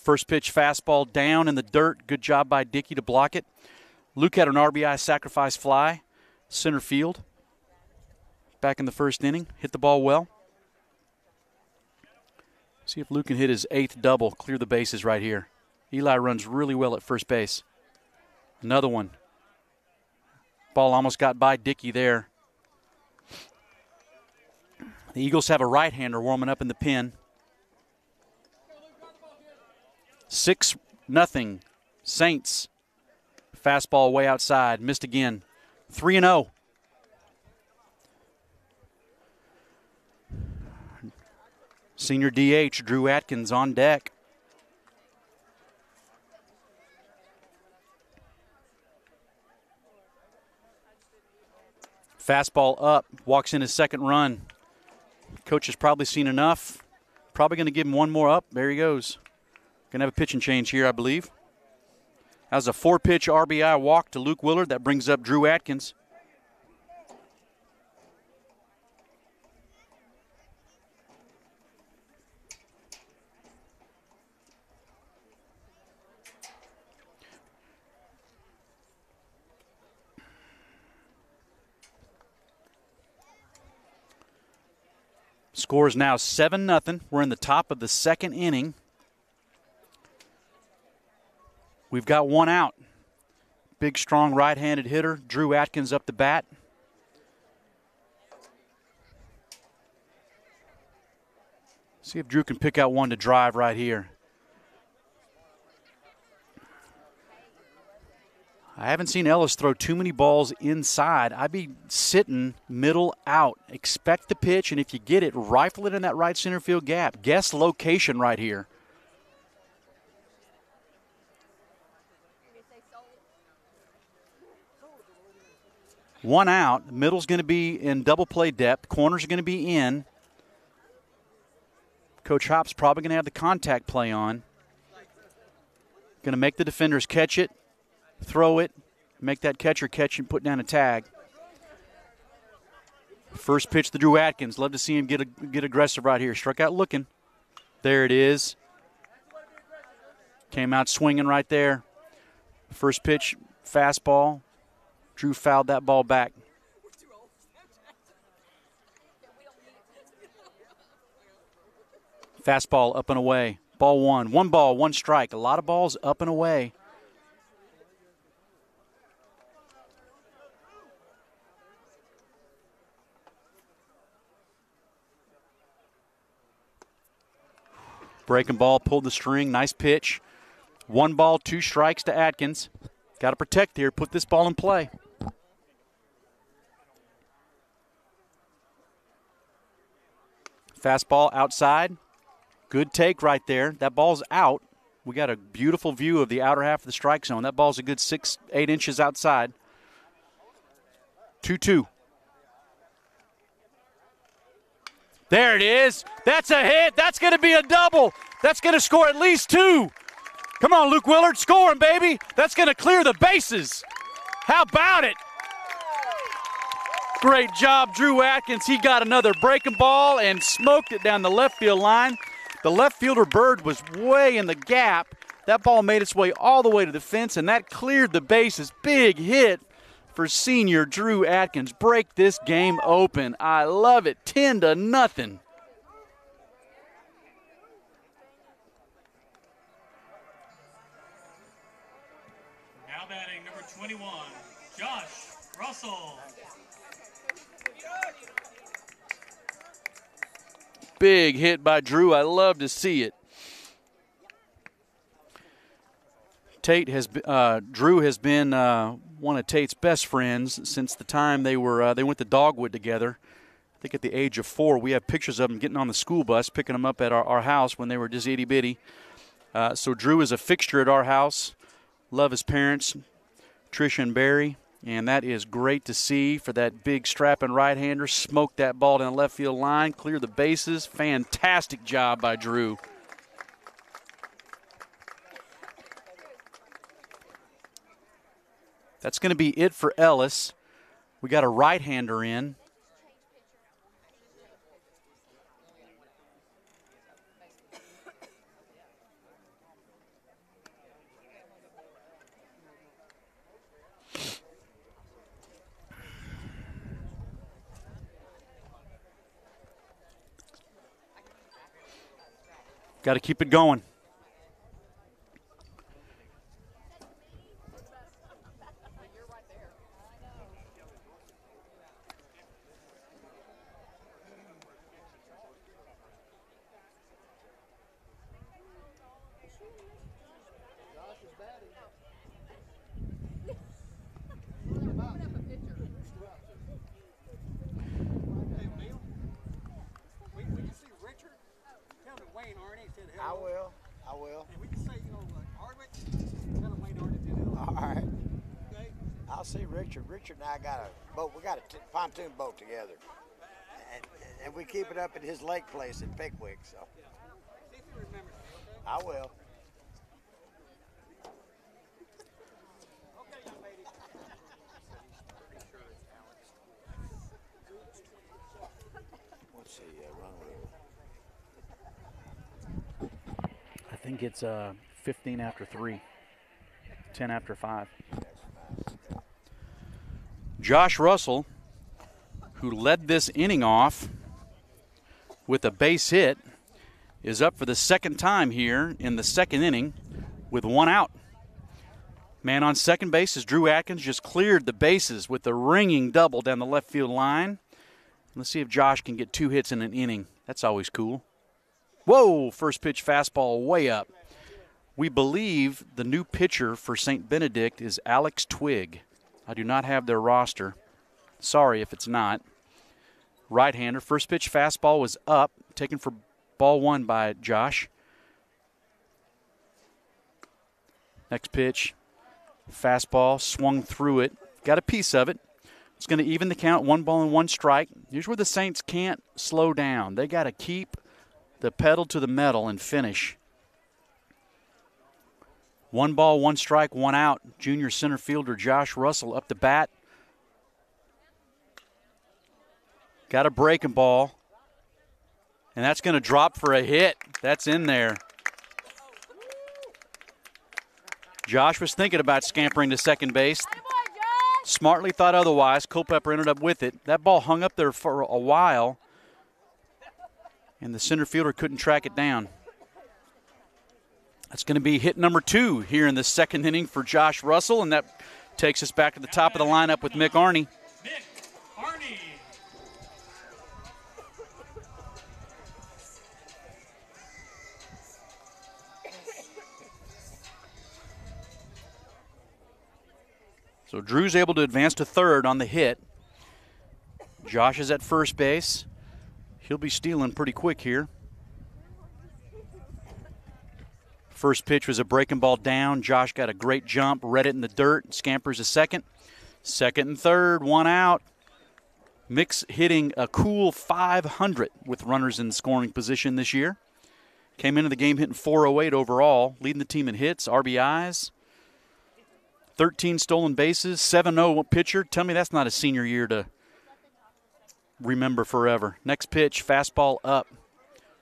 First pitch fastball down in the dirt. Good job by Dickey to block it. Luke had an RBI sacrifice fly, center field. Back in the first inning, hit the ball well. See See if Luke can hit his eighth double, clear the bases right here. Eli runs really well at first base. Another one. Ball almost got by Dickey there. The Eagles have a right hander warming up in the pin. Six nothing. Saints. Fastball way outside. Missed again. 3 and 0. Senior DH Drew Atkins on deck. Fastball up, walks in his second run. Coach has probably seen enough. Probably going to give him one more up. There he goes. Going to have a pitching change here, I believe. As a four pitch RBI walk to Luke Willard, that brings up Drew Atkins. Score is now 7 0. We're in the top of the second inning. We've got one out. Big, strong right handed hitter, Drew Atkins up the bat. See if Drew can pick out one to drive right here. I haven't seen Ellis throw too many balls inside. I'd be sitting middle out. Expect the pitch, and if you get it, rifle it in that right center field gap. Guess location right here. One out. Middle's going to be in double play depth. Corners are going to be in. Coach Hop's probably going to have the contact play on. Going to make the defenders catch it throw it, make that catcher catch and put down a tag. First pitch to Drew Atkins. Love to see him get a, get aggressive right here. Struck out looking. There it is. Came out swinging right there. First pitch, fastball. Drew fouled that ball back. Fastball up and away. Ball one. One ball, one strike. A lot of balls up and away. Breaking ball, pulled the string, nice pitch. One ball, two strikes to Atkins. Got to protect here, put this ball in play. Fastball outside. Good take right there. That ball's out. We got a beautiful view of the outer half of the strike zone. That ball's a good six, eight inches outside. 2 2. There it is. That's a hit. That's going to be a double. That's going to score at least two. Come on, Luke Willard, scoring, baby. That's going to clear the bases. How about it? Great job, Drew Atkins. He got another breaking ball and smoked it down the left field line. The left fielder Bird was way in the gap. That ball made its way all the way to the fence, and that cleared the bases. Big hit for senior Drew Atkins. Break this game open. I love it. 10 to nothing. Now batting number 21, Josh Russell. Big hit by Drew. I love to see it. Tate has uh, Drew has been uh, one of Tate's best friends since the time they were uh, they went to Dogwood together. I think at the age of four, we have pictures of them getting on the school bus, picking them up at our, our house when they were just itty bitty. Uh, so Drew is a fixture at our house. Love his parents, Tricia and Barry, and that is great to see for that big strapping right hander. Smoked that ball down the left field line, clear the bases. Fantastic job by Drew. That's going to be it for Ellis. We got a right hander in. Got to keep it going. Pontoon boat together, and, and we keep it up at his lake place in Pickwick. So See if he remembers me, okay? I will. Okay, young lady. What's the uh, run rule? I think it's uh, 15 after 3, 10 after 5. Josh Russell, who led this inning off with a base hit, is up for the second time here in the second inning with one out. Man on second base is Drew Atkins, just cleared the bases with a ringing double down the left field line. Let's see if Josh can get two hits in an inning. That's always cool. Whoa, first pitch fastball way up. We believe the new pitcher for St. Benedict is Alex Twig. I do not have their roster. Sorry if it's not. Right hander. First pitch fastball was up, taken for ball one by Josh. Next pitch, fastball, swung through it, got a piece of it. It's going to even the count, one ball and one strike. Here's where the Saints can't slow down. They got to keep the pedal to the metal and finish. One ball, one strike, one out. Junior center fielder Josh Russell up the bat. Got a breaking ball. And that's going to drop for a hit. That's in there. Josh was thinking about scampering to second base. Smartly thought otherwise. Culpepper ended up with it. That ball hung up there for a while, and the center fielder couldn't track it down. That's going to be hit number two here in the second inning for Josh Russell, and that takes us back to the top of the lineup with Mick Arney. So Drew's able to advance to third on the hit. Josh is at first base. He'll be stealing pretty quick here. First pitch was a breaking ball down. Josh got a great jump, read it in the dirt, scampers a second. Second and third, one out. Mick's hitting a cool 500 with runners in scoring position this year. Came into the game hitting 408 overall, leading the team in hits, RBIs. 13 stolen bases, 7 0 pitcher. Tell me that's not a senior year to remember forever. Next pitch, fastball up.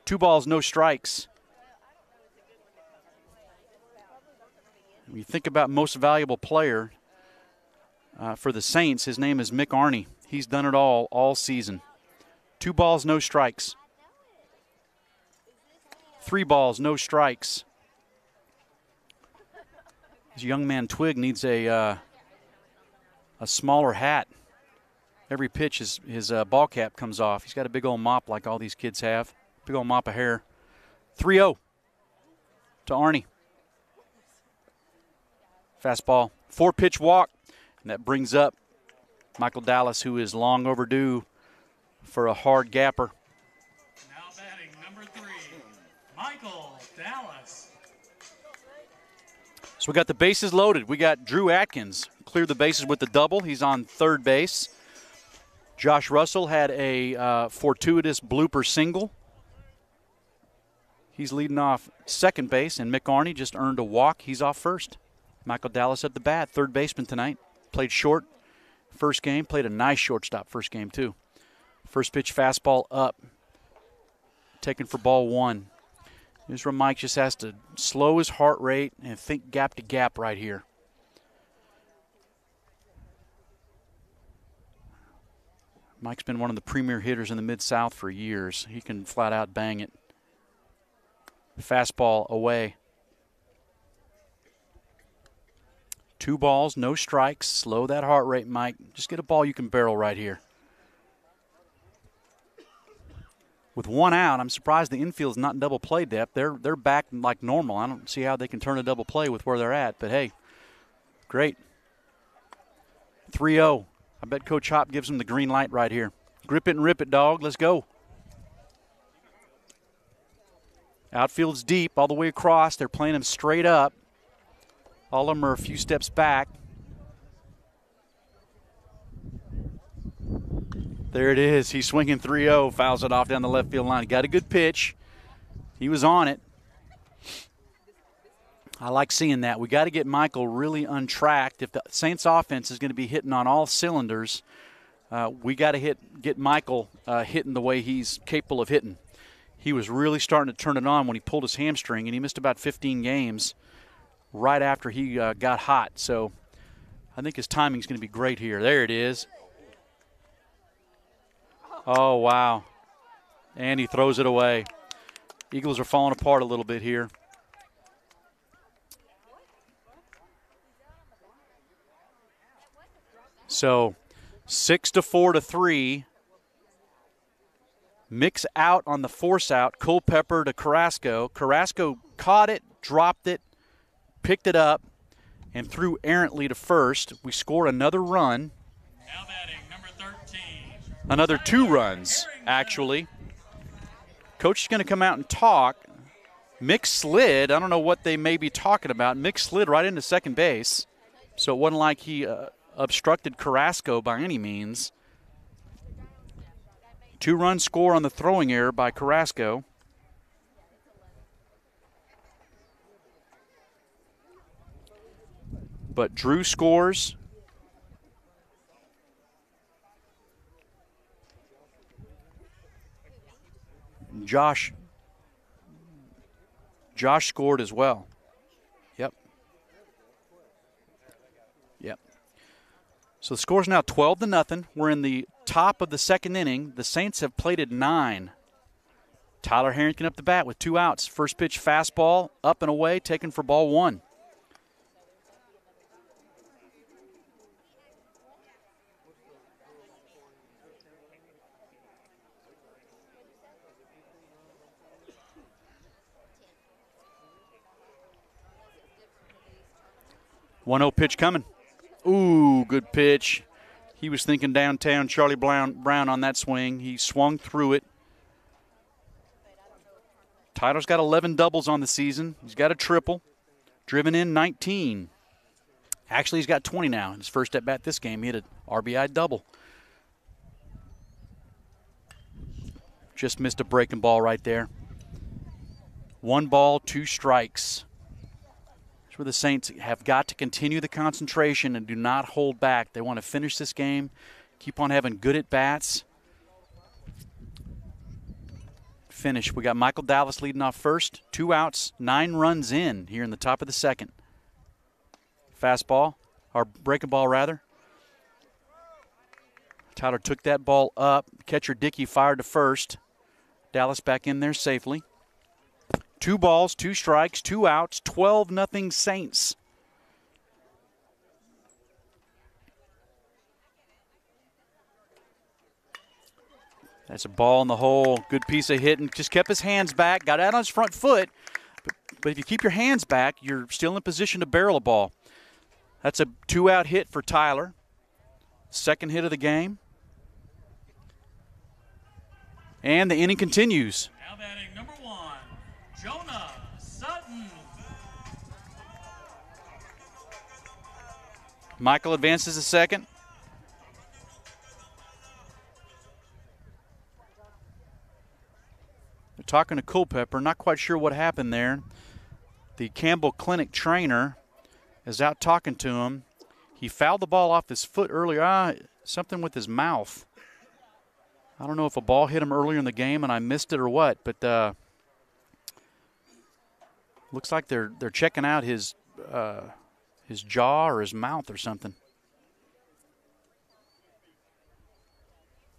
Two balls, no strikes. When you think about most valuable player uh, for the Saints, his name is Mick Arney. He's done it all all season. Two balls, no strikes. Three balls, no strikes. This young man Twig needs a uh, a smaller hat. Every pitch, his his uh, ball cap comes off. He's got a big old mop like all these kids have. Big old mop of hair. 3-0 to Arney. Fastball, four pitch walk, and that brings up Michael Dallas, who is long overdue for a hard gapper. Now batting number three, Michael Dallas. So we got the bases loaded. We got Drew Atkins cleared the bases with the double. He's on third base. Josh Russell had a uh, fortuitous blooper single. He's leading off second base, and Mick Arney just earned a walk. He's off first. Michael Dallas at the bat, third baseman tonight. Played short first game, played a nice shortstop first game, too. First pitch fastball up, taken for ball one. Where Mike just has to slow his heart rate and think gap to gap right here. Mike's been one of the premier hitters in the Mid South for years. He can flat out bang it. Fastball away. Two balls, no strikes. Slow that heart rate, Mike. Just get a ball you can barrel right here. With one out, I'm surprised the infield's not in double play depth. They're they're back like normal. I don't see how they can turn a double play with where they're at. But hey, great. 3-0. I bet Coach Hop gives them the green light right here. Grip it and rip it, dog. Let's go. Outfield's deep all the way across. They're playing them straight up. All of them are a few steps back. There it is. He's swinging 3 0, fouls it off down the left field line. Got a good pitch. He was on it. I like seeing that. We got to get Michael really untracked. If the Saints offense is going to be hitting on all cylinders, uh, we got to hit get Michael uh, hitting the way he's capable of hitting. He was really starting to turn it on when he pulled his hamstring, and he missed about 15 games right after he uh, got hot. So I think his timing is going to be great here. There it is. Oh, wow. And he throws it away. Eagles are falling apart a little bit here. So, six to four to three. Mick's out on the force out. Culpepper to Carrasco. Carrasco caught it, dropped it, picked it up, and threw errantly to first. We score another run. Now batting number 13. Another two runs, actually. Coach is going to come out and talk. Mick slid. I don't know what they may be talking about. Mick slid right into second base. So it wasn't like he uh, obstructed Carrasco by any means. Two run score on the throwing error by Carrasco. But Drew scores. Josh Josh scored as well. Yep. Yep. So the score's now 12 to nothing. We're in the top of the second inning. The Saints have played at nine. Tyler Harrington up the bat with two outs. First pitch fastball up and away, taken for ball one. One 0 pitch coming. Ooh, good pitch. He was thinking downtown Charlie Brown, Brown on that swing. He swung through it. Tyler's got 11 doubles on the season. He's got a triple. Driven in 19. Actually, he's got 20 now. In his first at bat this game, he hit an RBI double. Just missed a breaking ball right there. One ball, two strikes. That's where the Saints have got to continue the concentration and do not hold back. They want to finish this game, keep on having good at bats. Finish. We got Michael Dallas leading off first. Two outs, nine runs in here in the top of the second. Fastball, or breaking ball rather. Tyler took that ball up. Catcher Dickey fired to first. Dallas back in there safely. Two balls, two strikes, two outs, 12 nothing Saints. That's a ball in the hole. Good piece of hitting. Just kept his hands back, got out on his front foot. But, but if you keep your hands back, you're still in position to barrel a ball. That's a two out hit for Tyler. Second hit of the game. And the inning continues. Michael advances a second. They're talking to Culpepper. Not quite sure what happened there. The Campbell Clinic trainer is out talking to him. He fouled the ball off his foot earlier. Ah, something with his mouth. I don't know if a ball hit him earlier in the game and I missed it or what, but uh, looks like they're they're checking out his uh, his jaw or his mouth or something.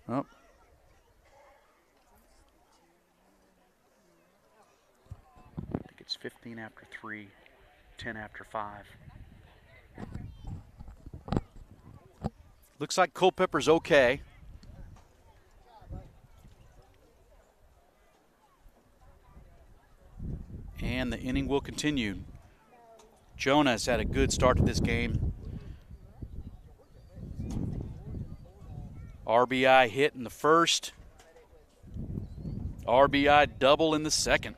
Oh. 15 after 3, 10 after 5. Looks like Culpepper's okay. And the inning will continue. Jonas had a good start to this game. RBI hit in the first. RBI double in the second.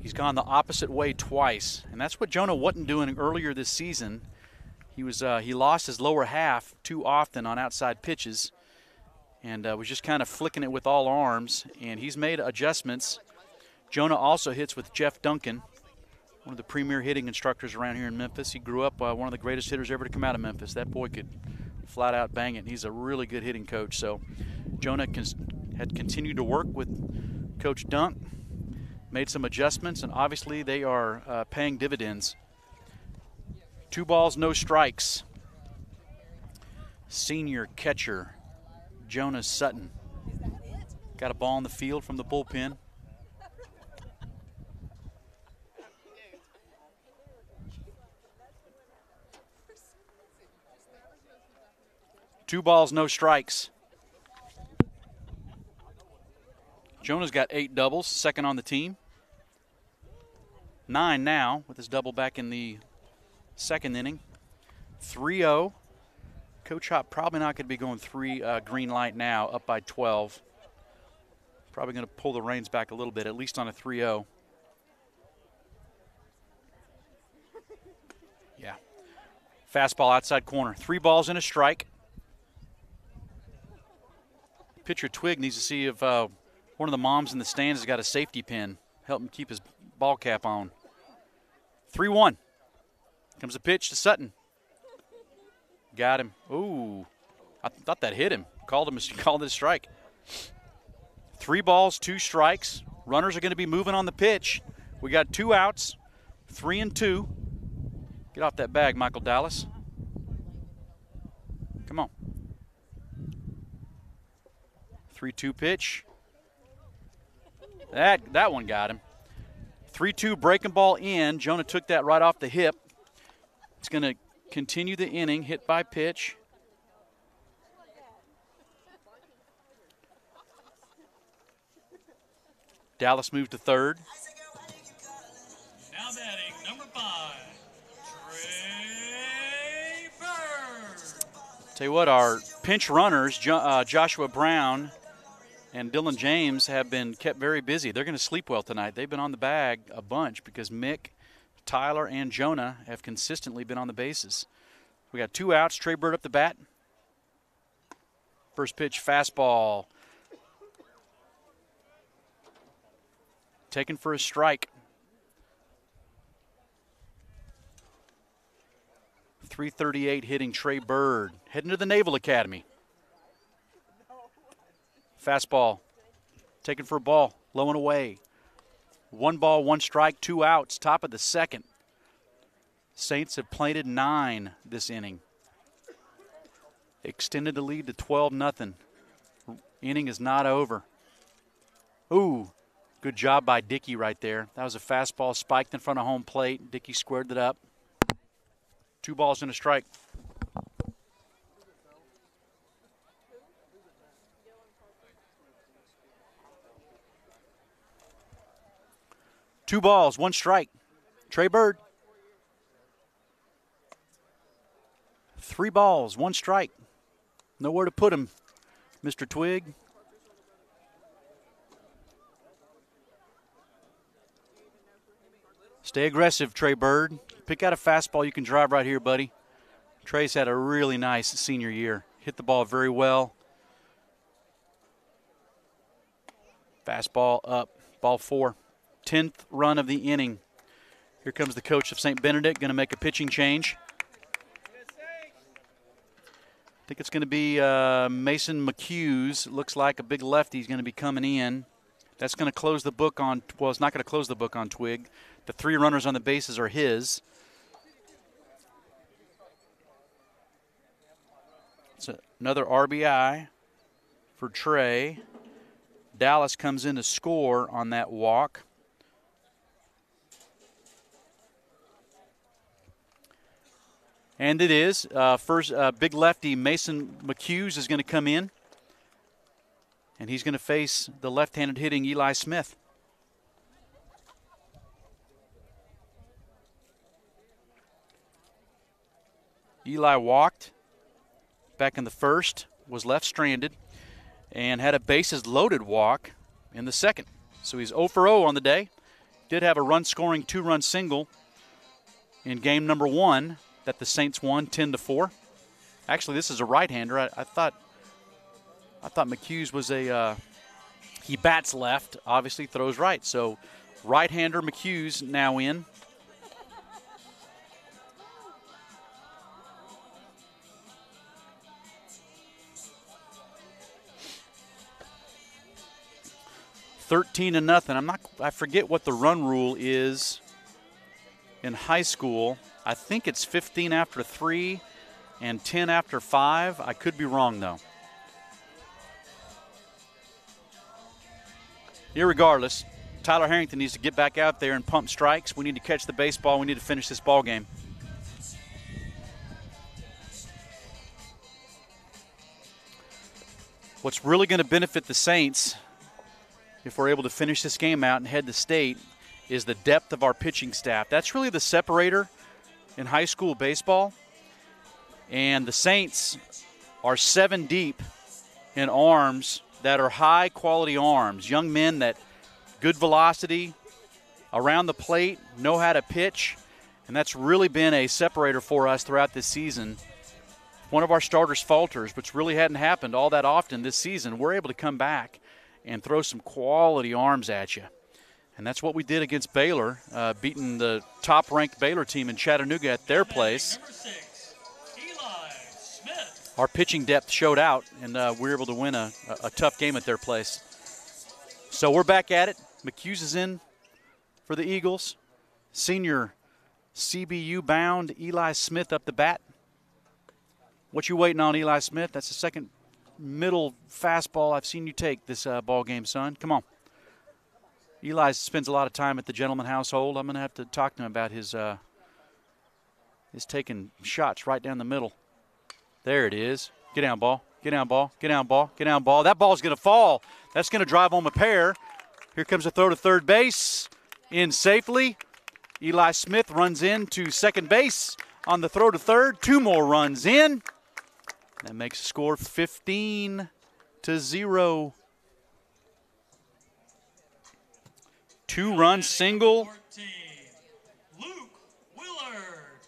He's gone the opposite way twice, and that's what Jonah wasn't doing earlier this season. He was uh, he lost his lower half too often on outside pitches, and uh, was just kind of flicking it with all arms. And he's made adjustments. Jonah also hits with Jeff Duncan, one of the premier hitting instructors around here in Memphis. He grew up uh, one of the greatest hitters ever to come out of Memphis. That boy could flat out bang it. He's a really good hitting coach. So Jonah had continued to work with Coach Dunk made some adjustments, and obviously they are uh, paying dividends. Two balls, no strikes. Senior catcher Jonah Sutton got a ball in the field from the bullpen. Two balls, no strikes. Jonah's got eight doubles, second on the team nine now with his double back in the second inning. 3 0. Coach Hop probably not going to be going three uh, green light now, up by 12. Probably going to pull the reins back a little bit, at least on a 3 0. Yeah. Fastball outside corner. Three balls and a strike. Pitcher Twig needs to see if uh, one of the moms in the stands has got a safety pin. Help him keep his ball cap on. 3 1. Comes a pitch to Sutton. Got him. Ooh. I thought that hit him. Called him called it a strike. Three balls, two strikes. Runners are going to be moving on the pitch. We got two outs, three and two. Get off that bag, Michael Dallas. Come on. 3 2 pitch. That, that one got him. 3 2 breaking ball in. Jonah took that right off the hip. It's going to continue the inning, hit by pitch. Dallas moved to third. Now batting number five, Trey Bird. Tell you what, our pinch runners, uh, Joshua Brown and Dylan James have been kept very busy. They're going to sleep well tonight. They've been on the bag a bunch because Mick, Tyler, and Jonah have consistently been on the bases. We got two outs. Trey Bird up the bat. First pitch, fastball. Taken for a strike. 338 hitting Trey Bird. Heading to the Naval Academy. Fastball taken for a ball, low and away. One ball, one strike, two outs, top of the second. Saints have planted nine this inning. Extended the lead to 12 nothing. Inning is not over. Ooh, good job by Dickey right there. That was a fastball spiked in front of home plate. Dickey squared it up. Two balls and a strike. Two balls, one strike. Trey Bird. Three balls, one strike. Nowhere to put him, Mr. Twig. Stay aggressive, Trey Bird. Pick out a fastball you can drive right here, buddy. Trey's had a really nice senior year. Hit the ball very well. Fastball up, ball four. 10th run of the inning. Here comes the coach of St. Benedict, going to make a pitching change. I think it's going to be uh, Mason McHughes. Looks like a big lefty is going to be coming in. That's going to close the book on, well, it's not going to close the book on Twig. The three runners on the bases are his. It's another RBI for Trey. Dallas comes in to score on that walk. And it is. Uh, first, uh, big lefty Mason McHughes is going to come in. And he's going to face the left handed hitting Eli Smith. Eli walked back in the first, was left stranded, and had a bases loaded walk in the second. So he's 0 for 0 on the day. Did have a run scoring two run single in game number one that the Saints won 10 to 4. Actually, this is a right hander. I, I, thought I thought McHughes was a uh, he bats left, obviously throws right. So right hander McHughes now in. Thirteen to nothing. I'm not. I forget what the run rule is in high school. I think it's 15 after three and 10 after five. I could be wrong though. Irregardless, Tyler Harrington needs to get back out there and pump strikes. We need to catch the baseball. We need to finish this ball game. What's really going to benefit the Saints if we're able to finish this game out and head to state is the depth of our pitching staff. That's really the separator in high school baseball. And the Saints are seven deep in arms that are high quality arms, young men that good velocity around the plate, know how to pitch, and that's really been a separator for us throughout this season. One of our starters falters, which really hadn't happened all that often this season. We're able to come back and throw some quality arms at you. And that's what we did against Baylor, uh, beating the top ranked Baylor team in Chattanooga at their place. Our pitching depth showed out, and uh, we were able to win a, a, a tough game at their place. So we're back at it. McHughes is in for the Eagles. Senior CBU bound Eli Smith up the bat. What you waiting on, Eli Smith? That's the second middle fastball I've seen you take this uh, ball game, son. Come on. Eli spends a lot of time at the gentleman household. I'm going to have to talk to him about his uh, his taking shots right down the middle. There it is. Get down, ball. Get down, ball. Get down, ball. Get down, ball. That ball's going to fall. That's going to drive home a pair. Here comes a throw to third base. In safely. Eli Smith runs in to second base on the throw to third. Two more runs in. That makes score 15 to 0. Two run single. 14, Luke Willard.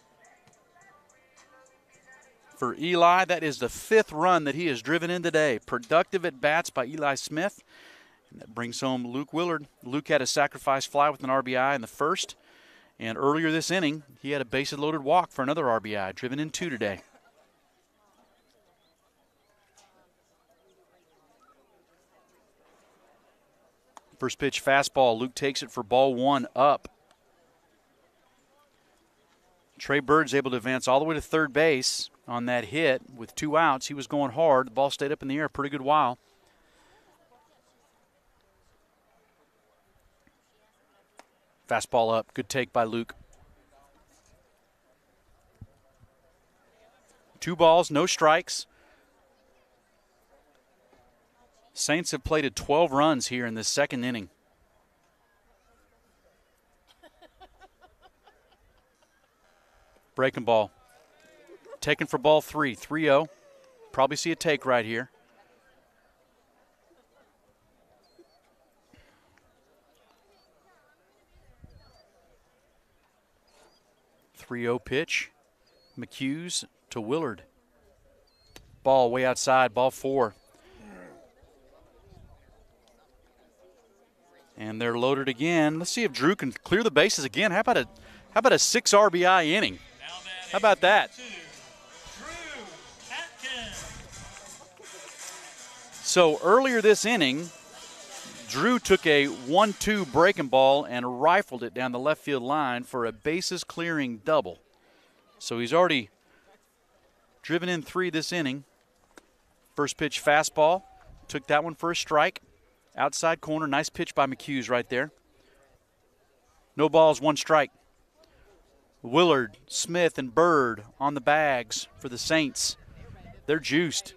for Eli. That is the fifth run that he has driven in today. Productive at bats by Eli Smith. And that brings home Luke Willard. Luke had a sacrifice fly with an RBI in the first. And earlier this inning, he had a bases loaded walk for another RBI, driven in two today. First pitch fastball. Luke takes it for ball one up. Trey Bird's able to advance all the way to third base on that hit with two outs. He was going hard. The ball stayed up in the air a pretty good while. Fastball up. Good take by Luke. Two balls, no strikes. Saints have plated 12 runs here in this second inning. Breaking ball. Taken for ball three. 3 0. Probably see a take right here. Three zero pitch. McHughes to Willard. Ball way outside. Ball four. And they're loaded again. Let's see if Drew can clear the bases again. How about a how about a six RBI inning? How about that? So earlier this inning, Drew took a 1 2 breaking ball and rifled it down the left field line for a bases clearing double. So he's already driven in three this inning. First pitch fastball, took that one for a strike. Outside corner. Nice pitch by McHughes right there. No balls, one strike. Willard, Smith, and Bird on the bags for the Saints. They're juiced.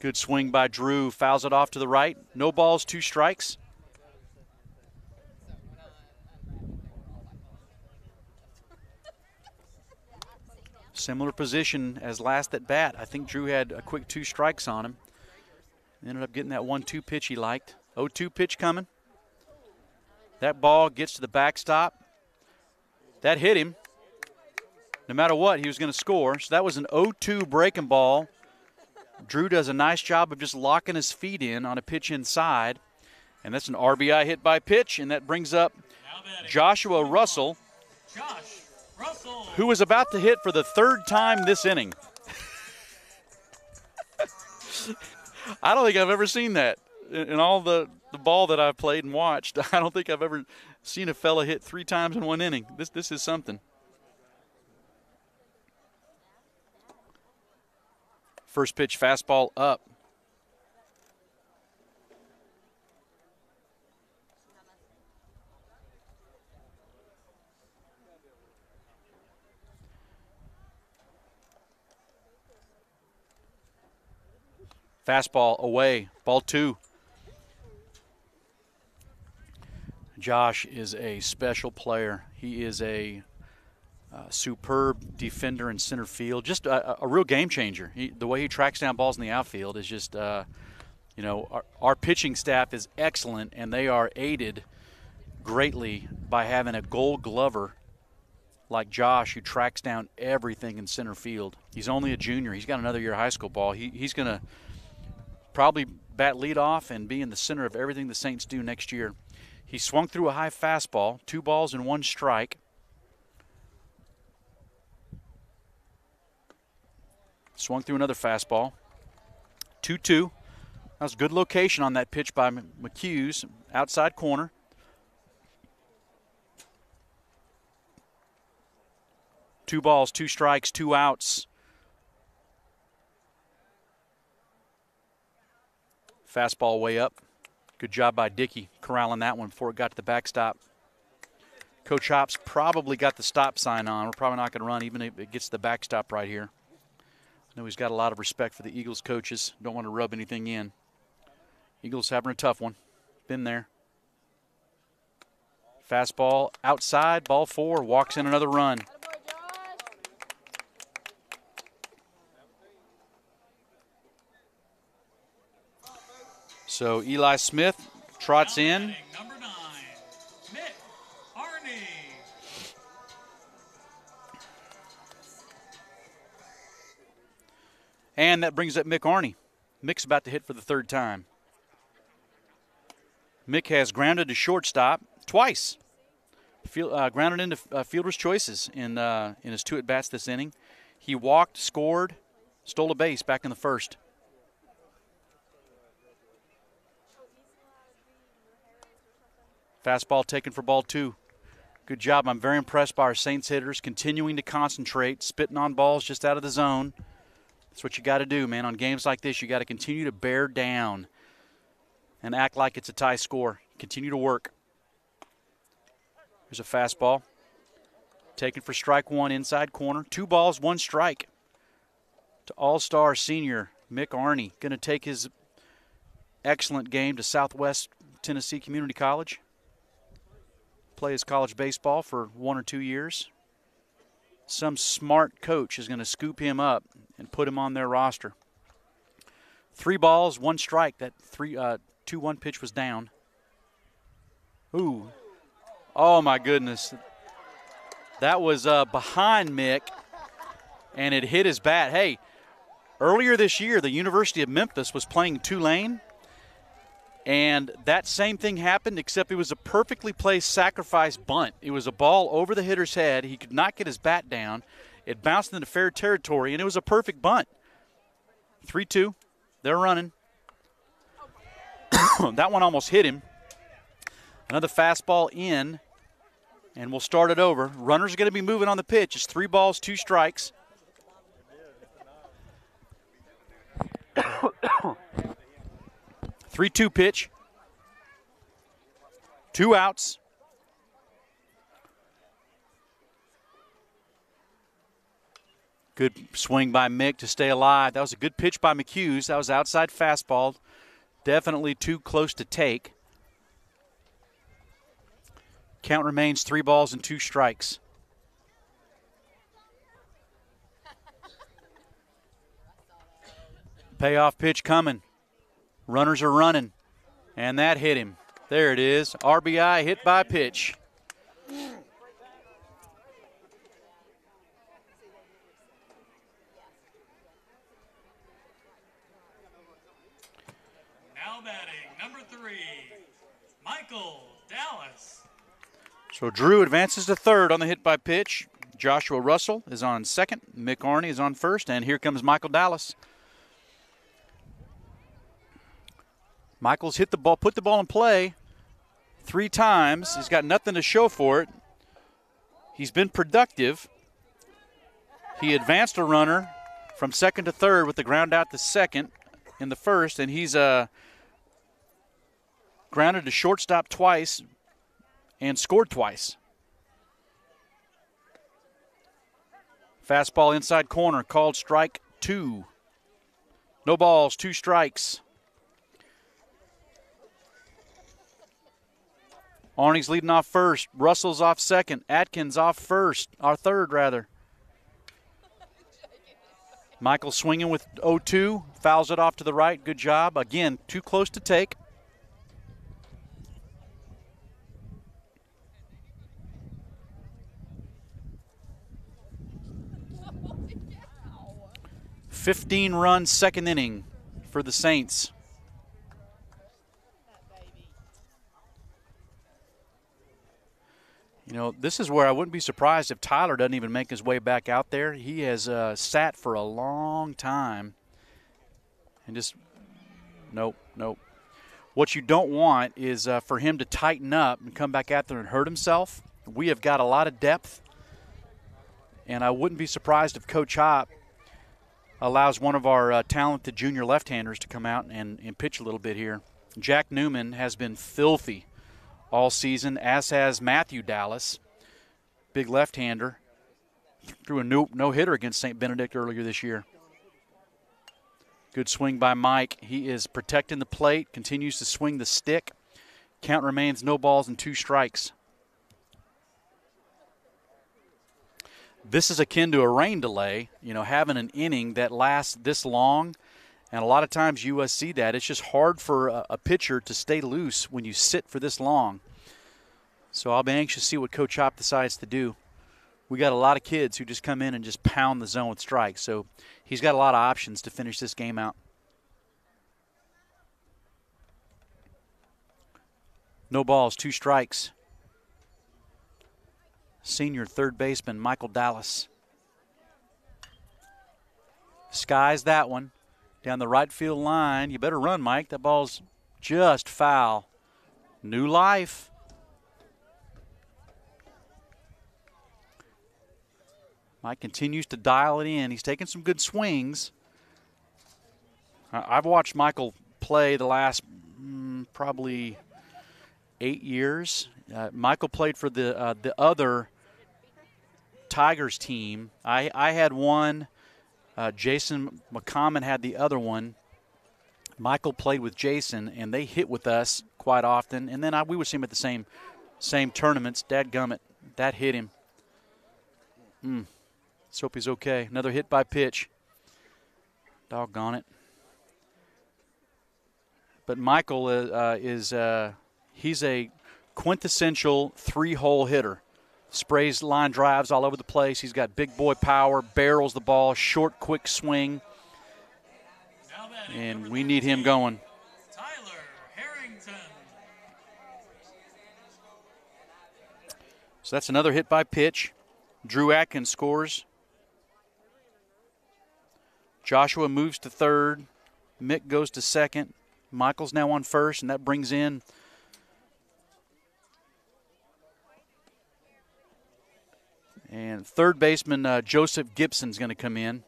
Good swing by Drew. Fouls it off to the right. No balls, two strikes. Similar position as last at bat. I think Drew had a quick two strikes on him. Ended up getting that 1 2 pitch he liked. 0 2 pitch coming. That ball gets to the backstop. That hit him. No matter what, he was going to score. So that was an 0 2 breaking ball. Drew does a nice job of just locking his feet in on a pitch inside. And that's an RBI hit by pitch, and that brings up Joshua Russell. Josh Russell. Who was about to hit for the third time this inning. I don't think I've ever seen that in all the, the ball that I've played and watched. I don't think I've ever seen a fella hit three times in one inning. This this is something. First pitch fastball up. Fastball away, ball two. Josh is a special player. He is a uh, superb defender in center field, just a, a real game changer. He, the way he tracks down balls in the outfield is just, uh, you know, our, our pitching staff is excellent, and they are aided greatly by having a gold glover like Josh who tracks down everything in center field. He's only a junior. He's got another year of high school ball. He, he's going to probably bat leadoff and be in the center of everything the Saints do next year. He swung through a high fastball, two balls and one strike. Swung through another fastball. 2 2. That was good location on that pitch by McHughes, outside corner. Two balls, two strikes, two outs. Fastball way up. Good job by Dickey corralling that one before it got to the backstop. Coach Hops probably got the stop sign on. We're probably not going to run even if it gets to the backstop right here. I know he's got a lot of respect for the Eagles coaches. Don't want to rub anything in. Eagles having a tough one. Been there. Fastball outside, ball four, walks in another run. So Eli Smith trots in. Number nine, Mick Arney. And that brings up Mick Arney. Mick's about to hit for the third time. Mick has grounded to shortstop twice. Field, uh, grounded into uh, fielder's choices in uh, in his two at bats this inning. He walked, scored, stole a base back in the first. Fastball taken for ball two. Good job. I'm very impressed by our Saints hitters continuing to concentrate, spitting on balls just out of the zone. That's what you got to do, man. On games like this, you got to continue to bear down and act like it's a tie score. Continue to work. There's a fastball. Taken for strike one inside corner. Two balls, one strike. To All Star senior Mick Arney. Going to take his excellent game to Southwest Tennessee Community College. Play his college baseball for one or two years. Some smart coach is going to scoop him up and put him on their roster. Three balls, one strike. That three uh, two one pitch was down. Ooh, oh my goodness, that was uh, behind Mick, and it hit his bat. Hey, earlier this year, the University of Memphis was playing Tulane, and that same thing happened, except it was a perfectly placed sacrifice bunt. It was a ball over the hitter's head. He could not get his bat down. It bounced into fair territory, and it was a perfect bunt. 3 2. They're running. that one almost hit him. Another fastball in, and we'll start it over. Runner's going to be moving on the pitch. It's three balls, two strikes. 3 2 pitch. Two outs. Good swing by Mick to stay alive. That was a good pitch by McHughes. That was outside fastball. Definitely too close to take. Count remains three balls and two strikes. Payoff pitch coming. Runners are running. And that hit him. There it is. RBI hit by pitch. Now batting, number three, Michael Dallas. So Drew advances to third on the hit by pitch. Joshua Russell is on second. Mick Arney is on first. And here comes Michael Dallas. Michael's hit the ball, put the ball in play three times. He's got nothing to show for it. He's been productive. He advanced a runner from second to third with the ground out to second in the first, and he's uh, grounded to shortstop twice and scored twice. Fastball inside corner called strike two. No balls, two strikes. Arney's leading off first. Russell's off second. Atkins off first, or third rather. Michael swinging with 0 2, fouls it off to the right. Good job. Again, too close to take. Fifteen run second inning for the Saints. You know, this is where I wouldn't be surprised if Tyler doesn't even make his way back out there. He has uh, sat for a long time and just, nope, nope. What you don't want is uh, for him to tighten up and come back out there and hurt himself. We have got a lot of depth, and I wouldn't be surprised if Coach Hop allows one of our uh, talented junior left-handers to come out and, and pitch a little bit here. Jack Newman has been filthy all season, as has Matthew Dallas, big left-hander. Threw a no, no hitter against St. Benedict earlier this year. Good swing by Mike. He is protecting the plate, continues to swing the stick. Count remains no balls and two strikes. This is akin to a rain delay, you know, having an inning that lasts this long. And a lot of times you uh, see that. It's just hard for a, a, pitcher to stay loose when you sit for this long. So I'll be anxious to see what Coach Hop decides to do. We got a lot of kids who just come in and just pound the zone with strikes. So he's got a lot of options to finish this game out. No balls, two strikes. Senior third baseman Michael Dallas. Skies that one down the right field line. You better run, Mike. That ball's just foul. New life. Mike continues to dial it in. He's taking some good swings. I've watched Michael play the last mm, probably eight years. Uh, Michael played for the uh, the other Tigers team. I, I had one. Uh, Jason McCommon had the other one. Michael played with Jason, and they hit with us quite often. And then I, we would see him at the same same tournaments. Dad Gummit, that hit him. Hmm. Let's hope he's okay. Another hit by pitch. Doggone it. But Michael uh, uh, is uh, he's a quintessential three-hole hitter. Sprays line drives all over the place. He's got big boy power, barrels the ball, short, quick swing. And we need him going. Tyler Harrington. So that's another hit by pitch. Drew Atkins scores. Joshua moves to third. Mick goes to second. Michael's now on first, and that brings in and third baseman uh, Joseph is going to come in.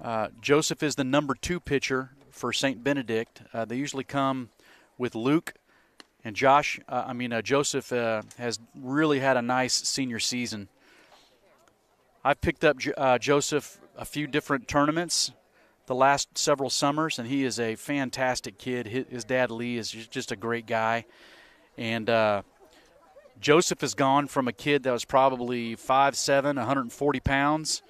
Uh, Joseph is the number two pitcher for St. Benedict. Uh, they usually come with Luke and Josh. Uh, I mean, uh, Joseph uh, has really had a nice senior season. I've picked up Joseph a few different tournaments the last several summers, and he is a fantastic kid. His, dad Lee is just a great guy, and Joseph has gone from a kid that was probably 5'7", 140 pounds,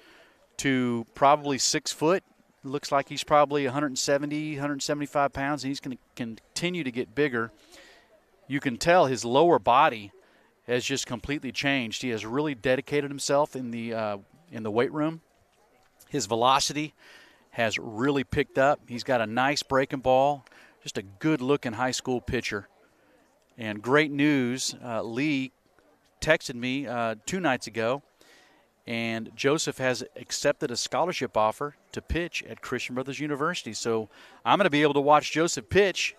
to probably six foot. Looks like he's probably 170, 175 pounds, and he's going to continue to get bigger. You can tell his lower body has just completely changed. He has really dedicated himself in the uh, in the weight room. His velocity has really picked up. He's got a nice breaking ball, just a good looking high school pitcher. And great news uh, Lee texted me uh, two nights ago, and Joseph has accepted a scholarship offer to pitch at Christian Brothers University. So I'm going to be able to watch Joseph pitch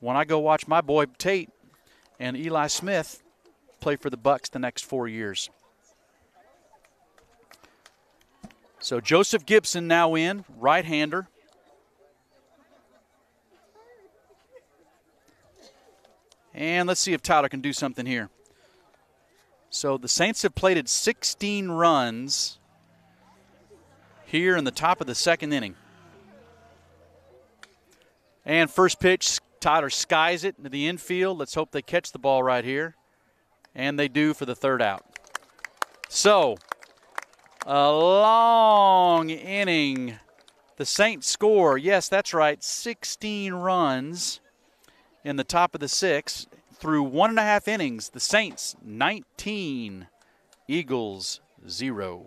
when I go watch my boy Tate and Eli Smith play for the Bucks the next four years. So Joseph Gibson now in, right hander. And let's see if Tyler can do something here. So the Saints have plated 16 runs here in the top of the second inning. And first pitch, Tyler skies it into the infield. Let's hope they catch the ball right here. And they do for the third out. So, a long inning. The Saints score, yes, that's right, 16 runs in the top of the six through one and a half innings. The Saints 19, Eagles 0.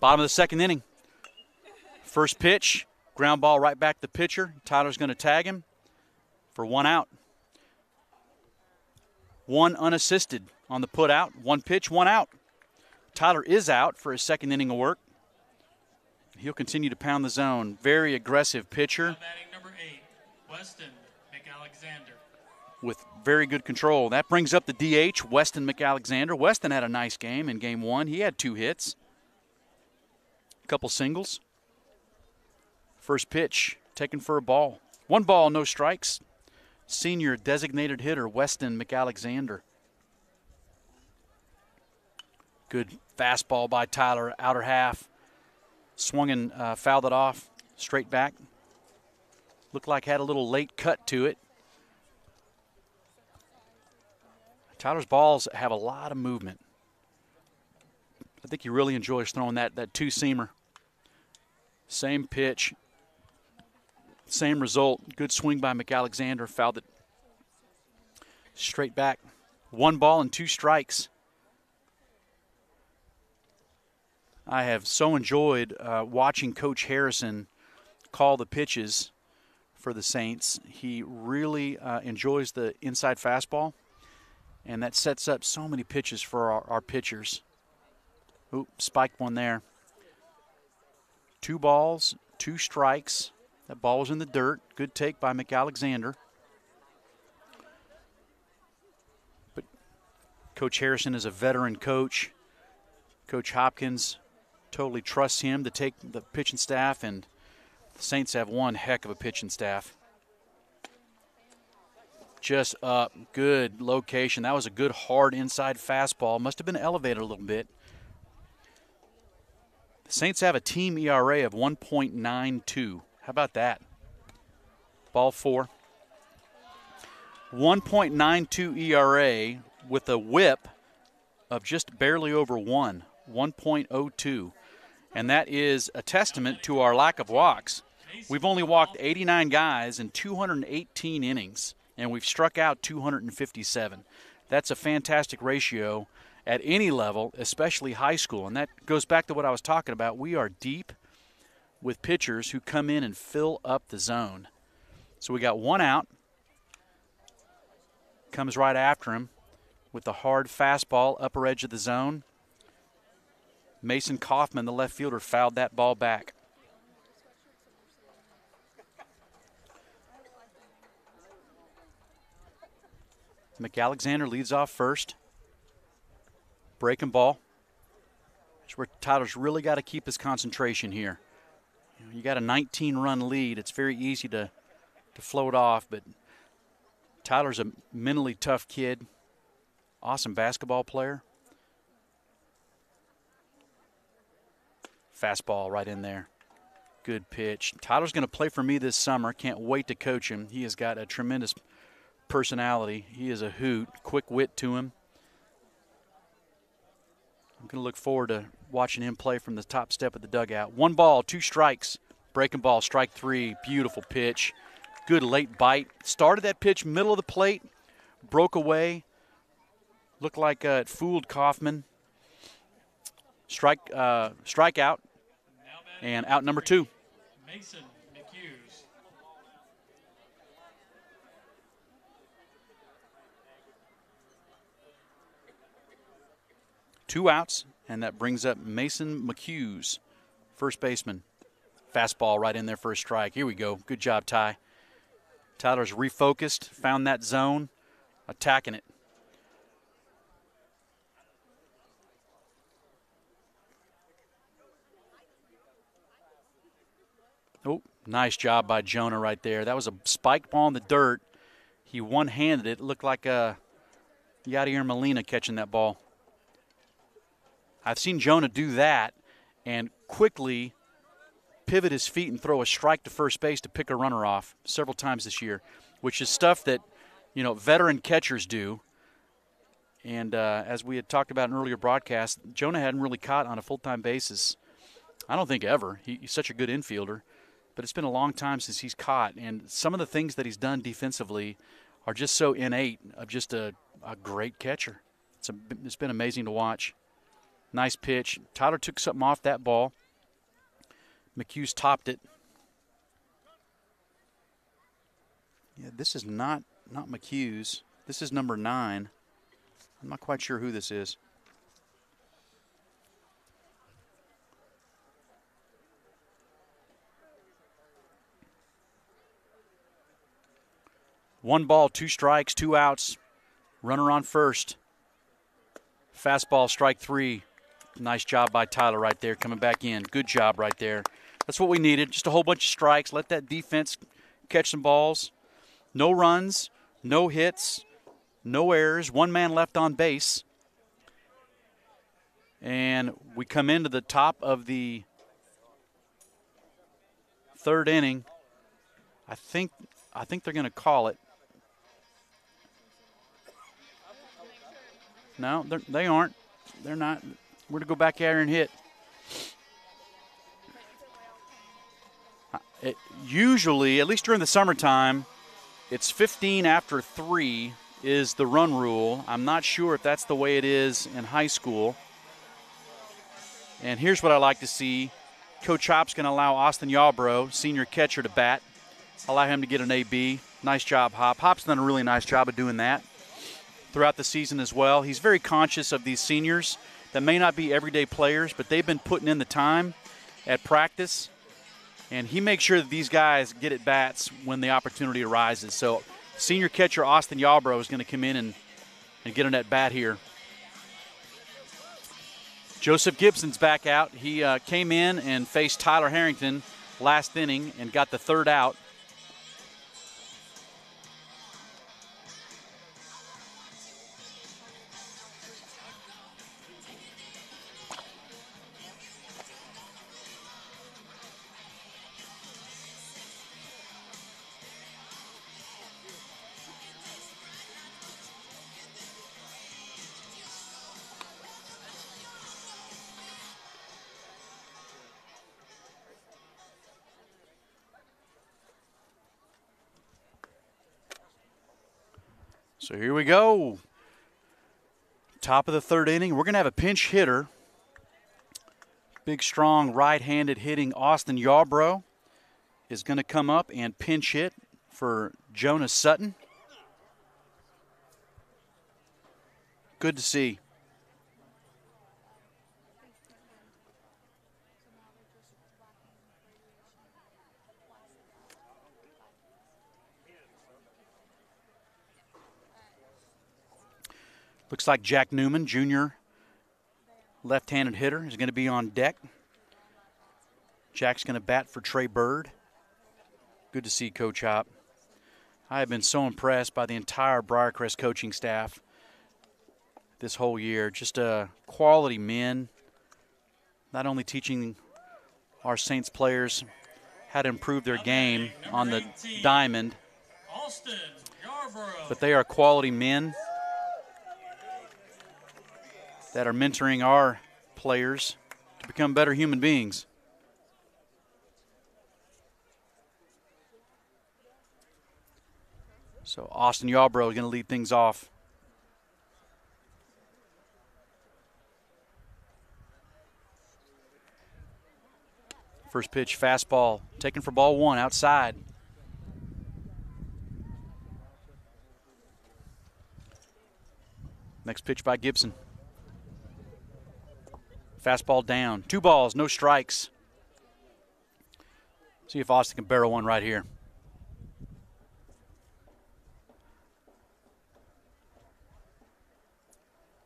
Bottom of the second inning. First pitch, ground ball right back to the pitcher. Tyler's going to tag him for one out. One unassisted on the put out. One pitch, one out. Tyler is out for his second inning of work. He'll continue to pound the zone. Very aggressive pitcher. Batting number eight, Weston McAlexander. With very good control. That brings up the DH, Weston McAlexander. Weston had a nice game in game one. He had two hits couple singles. First pitch taken for a ball. One ball, no strikes. Senior designated hitter Weston McAlexander. Good fastball by Tyler, outer half. Swung and uh, fouled it off, straight back. Looked like had a little late cut to it. Tyler's balls have a lot of movement. I think he really enjoys throwing that, that two seamer. Same pitch, same result. Good swing by McAlexander. Fouled it straight back. One ball and two strikes. I have so enjoyed uh, watching Coach Harrison call the pitches for the Saints. He really uh, enjoys the inside fastball, and that sets up so many pitches for our, our pitchers. Oop, spiked one there. Two balls, two strikes. That ball was in the dirt. Good take by McAlexander. But Coach Harrison is a veteran coach. Coach Hopkins totally trusts him to take the pitching staff, and the Saints have one heck of a pitching staff. Just up, good location. That was a good hard inside fastball. Must have been elevated a little bit. The Saints have a team ERA of 1.92. How about that? Ball four. 1.92 ERA with a whip of just barely over one, 1.02. And that is a testament to our lack of walks. We've only walked 89 guys in 218 innings, and we've struck out 257. That's a fantastic ratio at any level, especially high school. And that goes back to what I was talking about. We are deep with pitchers who come in and fill up the zone. So we got one out. Comes right after him with the hard fastball, upper edge of the zone. Mason Kaufman, the left fielder, fouled that ball back. McAlexander leads off first. Breaking ball. That's where Tyler's really got to keep his concentration here. You, know, you got a 19 run lead. It's very easy to, to float off, but Tyler's a mentally tough kid, awesome basketball player. Fastball right in there. Good pitch. Tyler's going to play for me this summer. Can't wait to coach him. He has got a tremendous personality. He is a hoot, quick wit to him. I'm going to look forward to watching him play from the top step of the dugout. One ball, two strikes. Breaking ball, strike three. Beautiful pitch. Good late bite. Started that pitch middle of the plate, broke away. Looked like uh, it fooled Kaufman. Strike, uh, strikeout, and out number two. Mason McHughes. Two outs, and that brings up Mason McHughes, first baseman. Fastball right in there for a strike. Here we go. Good job, Ty. Tyler's refocused, found that zone, attacking it. Oh, nice job by Jonah right there. That was a spike ball in the dirt. He one handed it. Looked like uh, Yadier Molina catching that ball. I've seen Jonah do that and quickly pivot his feet and throw a strike to first base to pick a runner off several times this year, which is stuff that, you know, veteran catchers do. And uh, as we had talked about in earlier broadcasts, Jonah hadn't really caught on a full time basis. I don't think ever. He, he's such a good infielder, but it's been a long time since he's caught. And some of the things that he's done defensively are just so innate of just a, a great catcher. It's, a, it's been amazing to watch. Nice pitch. Tyler took something off that ball. McHughes topped it. Yeah, this is not not McHughes. This is number nine. I'm not quite sure who this is. One ball, two strikes, two outs. Runner on first. Fastball, strike three. Nice job by Tyler right there coming back in. Good job right there. That's what we needed. Just a whole bunch of strikes. Let that defense catch some balls. No runs, no hits, no errors. One man left on base. And we come into the top of the third inning. I think I think they're going to call it. No, they aren't. They're not. We're to go back out here and hit. Uh, It, usually, at least during the summertime, it's 15 after 3 is the run rule. I'm not sure if that's the way it is in high school. And here's what I like to see. Coach Hop's going to allow Austin Yarbrough, senior catcher, to bat. Allow him to get an AB. Nice job, Hop. Hop's done a really nice job of doing that throughout the season as well. He's very conscious of these seniors that may not be everyday players, but they've been putting in the time at practice. And he makes sure that these guys get at bats when the opportunity arises. So, senior catcher Austin Yarbrough is going to come in and, and get an at bat here. Joseph Gibson's back out. He uh, came in and faced Tyler Harrington last inning and got the third out. So here we go. Top of the third inning. We're going to have a pinch hitter. Big, strong, right handed hitting Austin Yarbrough is going to come up and pinch hit for Jonas Sutton. Good to see. Looks like Jack Newman, junior left handed hitter, is going to be on deck. Jack's going to bat for Trey Bird. Good to see Coach Hop. I have been so impressed by the entire Briarcrest coaching staff this whole year. Just uh, quality men, not only teaching our Saints players how to improve their game on the diamond, but they are quality men that are mentoring our players to become better human beings. So Austin Yarbrough is going to lead things off. First pitch, fastball, taken for ball one outside. Next pitch by Gibson. Fastball down. Two balls, no strikes. See if Austin can barrel one right here.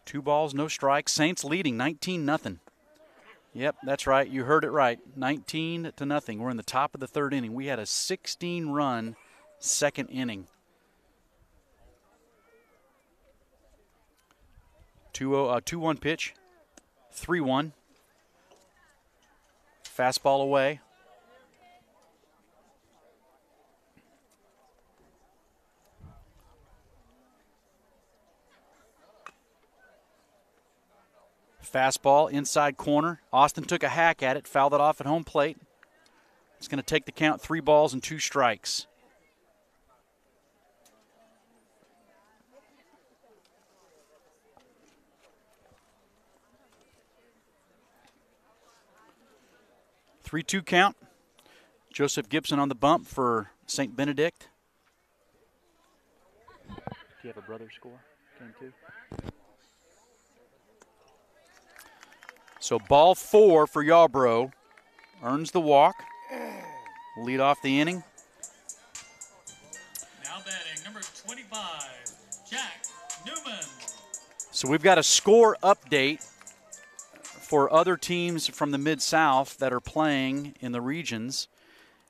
Two balls, no strikes. Saints leading 19 nothing. Yep, that's right. You heard it right. 19 to nothing. We're in the top of the third inning. We had a 16 run second inning. 2 uh, 2 1 pitch. 3 1. Fastball away. Fastball inside corner. Austin took a hack at it, fouled it off at home plate. It's going to take the count three balls and two strikes. Three two count. Joseph Gibson on the bump for St. Benedict. Do you have a brother score? Game two. So ball four for Yarbrough. Earns the walk. Lead off the inning. Now batting number 25, Jack Newman. So we've got a score update for other teams from the Mid South that are playing in the regions.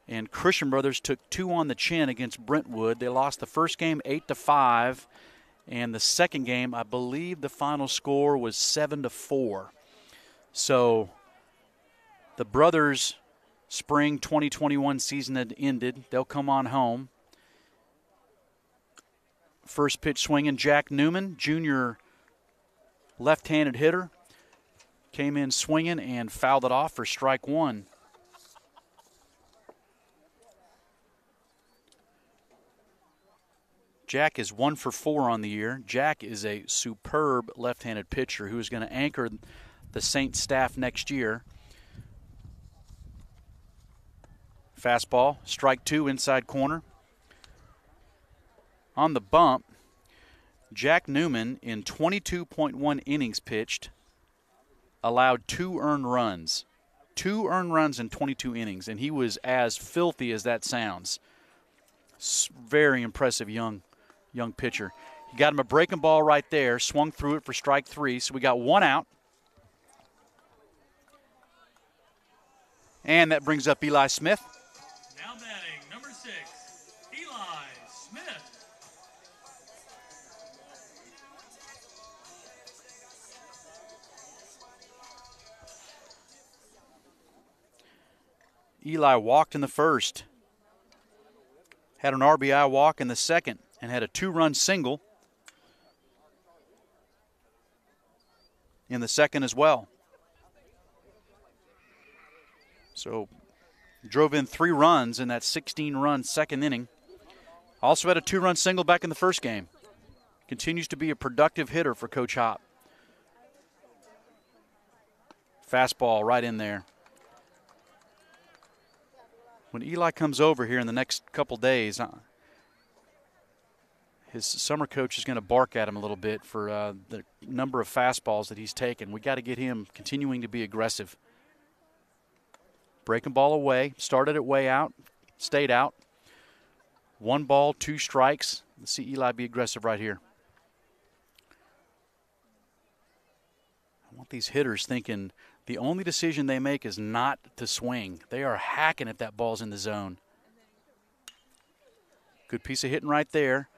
And Christian Brothers took two on the chin against Brentwood. They lost the first game eight to five, and the second game, I believe, the final score was seven to four. So the brothers' spring 2021 season had ended. They'll come on home. First pitch swinging, Jack Newman, junior left handed hitter, came in swinging and fouled it off for strike one. Jack is one for four on the year. Jack is a superb left handed pitcher who is going to anchor the Saints staff next year. Fastball, strike two, inside corner. On the bump, Jack Newman, in 22.1 innings pitched, allowed two earned runs. Two earned runs in 22 innings, and he was as filthy as that sounds. Very impressive young, young pitcher. He got him a breaking ball right there, swung through it for strike three. So we got one out. And that brings up Eli Smith. Eli walked in the first, had an RBI walk in the second, and had a two run single in the second as well. So drove in three runs in that 16 run second inning. Also had a two run single back in the first game. Continues to be a productive hitter for Coach Hop. Fastball right in there. When Eli comes over here in the next couple days, uh, his summer coach is going to bark at him a little bit for uh, the number of fastballs that he's taken. We got to get him continuing to be aggressive. Breaking ball away, started it way out, stayed out. One ball, two strikes. Let's see Eli be aggressive right here. I want these hitters thinking the only decision they make is not to swing. They are hacking if that ball's in the zone. Good piece of hitting right there.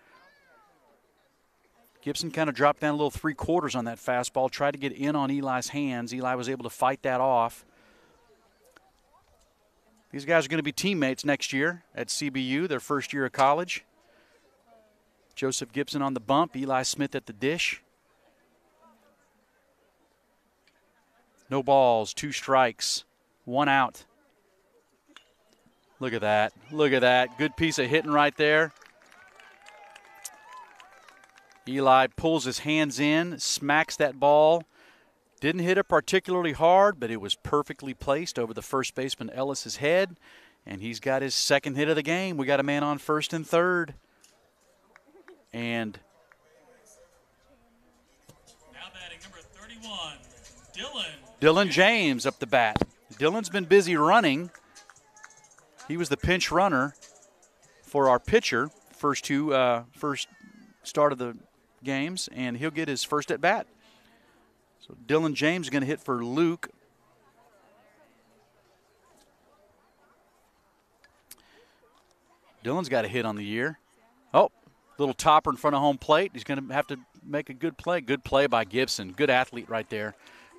Gibson kind of dropped down a little three quarters on that fastball, tried to get in on Eli's hands. Eli was able to fight that off. These guys are going to be teammates next year at CBU, their first year of college. Joseph Gibson on the bump, Eli Smith at the dish. No balls, two strikes, one out. Look at that. Look at that. Good piece of hitting right there. Eli pulls his hands in, smacks that ball. Didn't hit it particularly hard, but it was perfectly placed over the first baseman Ellis's head, and he's got his second hit of the game. We got a man on first and third. And Now batting number 31, Dylan. Dylan James up the bat. Dylan's been busy running. He was the pinch runner for our pitcher first two uh, first start of the games, and he'll get his first at bat. So Dylan James is going to hit for Luke. Dylan's got a hit on the year. Oh, little topper in front of home plate. He's going to have to make a good play. Good play by Gibson. Good athlete right there.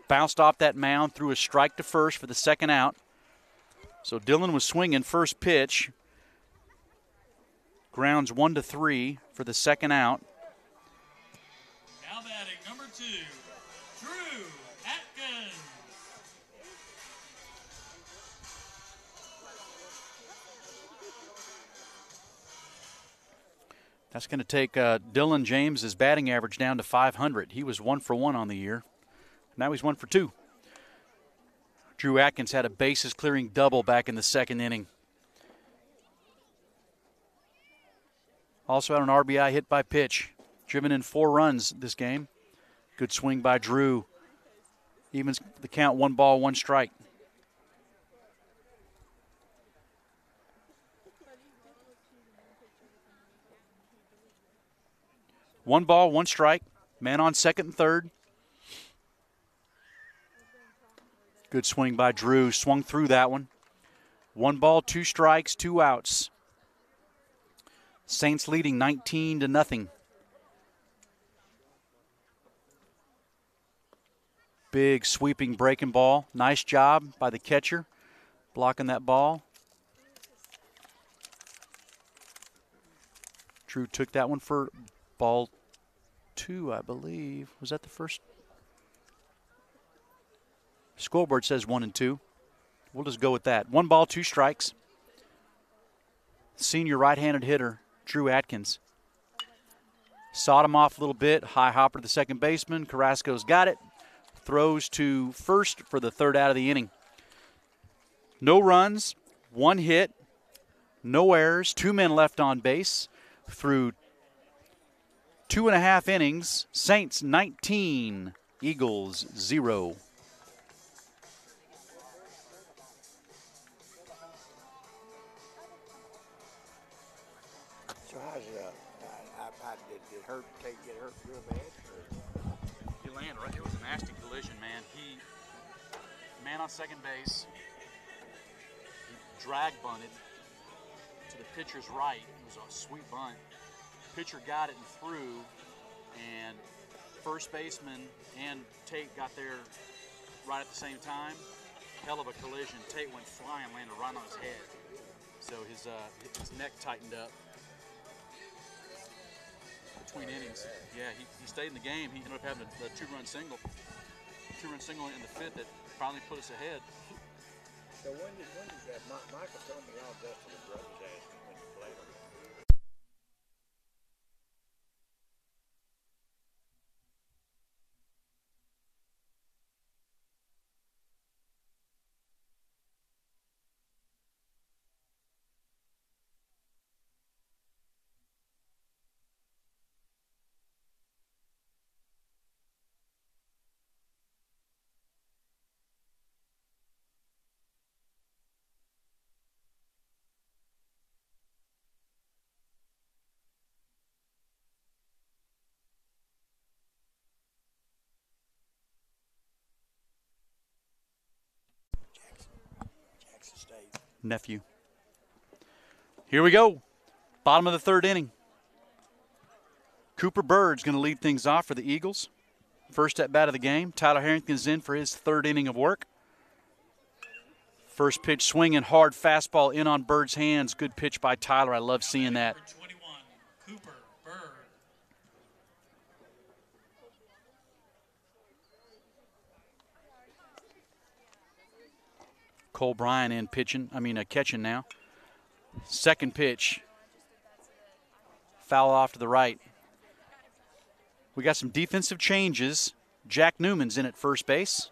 Bounced off that mound, threw a strike to first for the second out. So Dylan was swinging first pitch. Grounds one to three for the second out. Now batting number two, Drew Atkins. That's going to take uh, Dylan James's batting average down to 500. He was one for one on the year. Now he's one for two. Drew Atkins had a bases clearing double back in the second inning. Also had an RBI hit by pitch. Driven in four runs this game. Good swing by Drew. Evens the count one ball, one strike. One ball, one strike. Man on second and third. Good swing by Drew. Swung through that one. One ball, two strikes, two outs. Saints leading 19 to nothing. Big sweeping breaking ball. Nice job by the catcher blocking that ball. Drew took that one for ball two, I believe. Was that the first? Scoreboard says one and two. We'll just go with that. One ball, two strikes. Senior right handed hitter, Drew Atkins. Sawed him off a little bit. High hopper to the second baseman. Carrasco's got it. Throws to first for the third out of the inning. No runs, one hit, no errors, two men left on base through two and a half innings. Saints 19, Eagles 0. Right. It was a sweet bunt. Pitcher got it and threw, and first baseman and Tate got there right at the same time. Hell of a collision. Tate went flying, landed right on his head. So his uh, his neck tightened up between innings. Yeah, he, he stayed in the game. He ended up having a, a two-run single, two-run single in the fifth that finally put us ahead. So when did when did that? Michael told me all Dustin and brothers asked Nephew. Here we go. Bottom of the third inning. Cooper Bird's going to lead things off for the Eagles. First at bat of the game. Tyler Harrington's in for his third inning of work. First pitch swinging hard fastball in on Bird's hands. Good pitch by Tyler. I love seeing that. Number 21, Cooper Bird. Cole Bryan in pitching. I mean, uh, catching now. Second pitch. Foul off to the right. We got some defensive changes. Jack Newman's in at first base.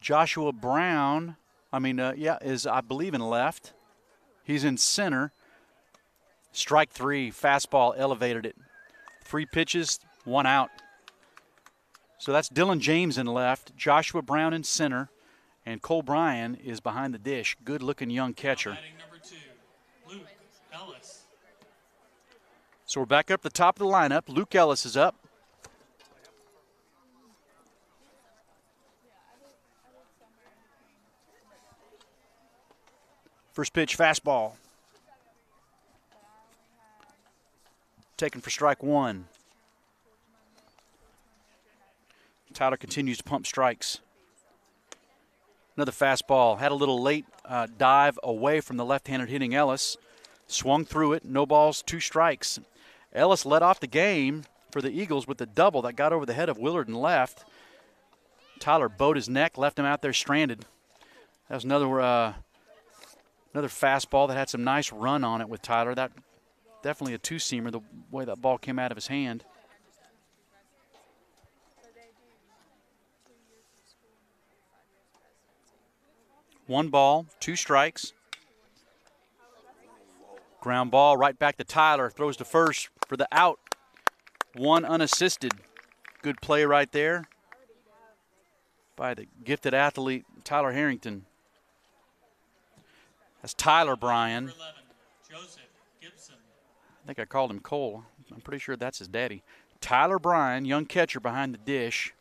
Joshua Brown, I mean, uh, yeah, is I believe in left. He's in center. Strike three, fastball elevated it. Three pitches, one out. So that's Dylan James in left, Joshua Brown in center, and Cole Bryan is behind the dish. Good looking young catcher. Two, So we're back up the top of the lineup. Luke Ellis is up. First pitch, fastball. Taken for strike one. Tyler continues to pump strikes. Another fastball. Had a little late uh, dive away from the left handed hitting Ellis. Swung through it. No balls, two strikes. Ellis led off the game for the Eagles with the double that got over the head of Willard and left. Tyler bowed his neck, left him out there stranded. That was another uh, another fastball that had some nice run on it with Tyler. That definitely a two seamer. The way that ball came out of his hand. One ball, two strikes. Ground ball right back to Tyler. Throws to first for the out. One unassisted. Good play right there by the gifted athlete Tyler Harrington. That's Tyler Bryan. 11, Joseph Gibson. I think I called him Cole. I'm pretty sure that's his daddy. Tyler Bryan, young catcher behind the dish.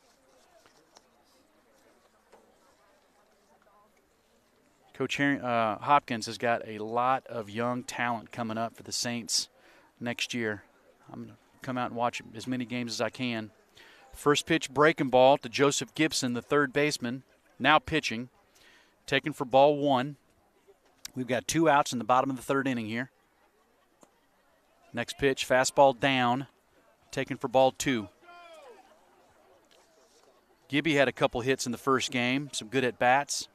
Coach uh, Hopkins has got a lot of young talent coming up for the Saints next year. I'm going to come out and watch as many games as I can. First pitch breaking ball to Joseph Gibson, the third baseman, now pitching, taken for ball one. We've got two outs in the bottom of the third inning here. Next pitch, fastball down, taken for ball two. Gibby had a couple hits in the first game, some good at bats.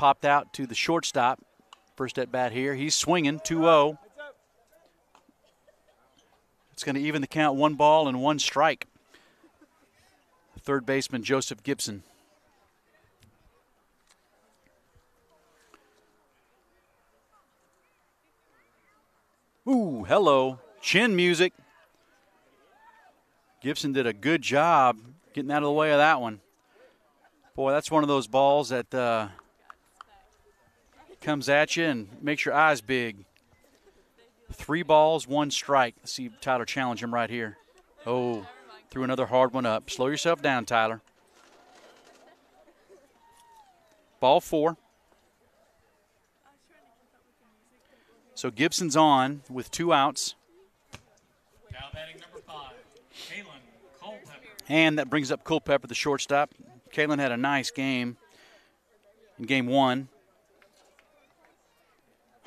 Popped out to the shortstop, first at bat here. He's swinging 2 0. It's going to even the count one ball and one strike. Third baseman Joseph Gibson. Ooh, hello. Chin music. Gibson did a good job getting out of the way of that one. Boy, that's one of those balls that uh, comes at you and makes your eyes big. Three balls, one strike. Let's see Tyler challenge him right here. Oh, threw another hard one up. Slow yourself down, Tyler. Ball four. So Gibson's on with two outs. Five. And that brings up Culpepper, the shortstop. Kalen had a nice game in game one.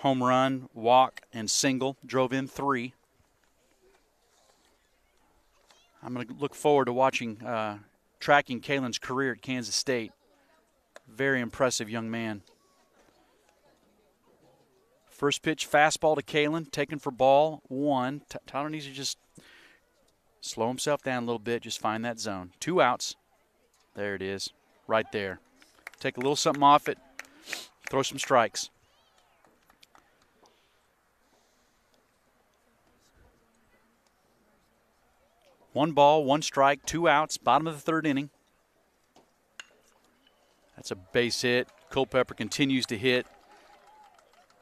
Home run, walk, and single. Drove in three. I'm going to look forward to watching, uh, tracking Kalen's career at Kansas State. Very impressive young man. First pitch fastball to Kalen, taken for ball one. T- Tyler needs to just slow himself down a little bit, just find that zone. Two outs. There it is, right there. Take a little something off it, throw some strikes. One ball, one strike, two outs, bottom of the third inning. That's a base hit. Culpepper continues to hit.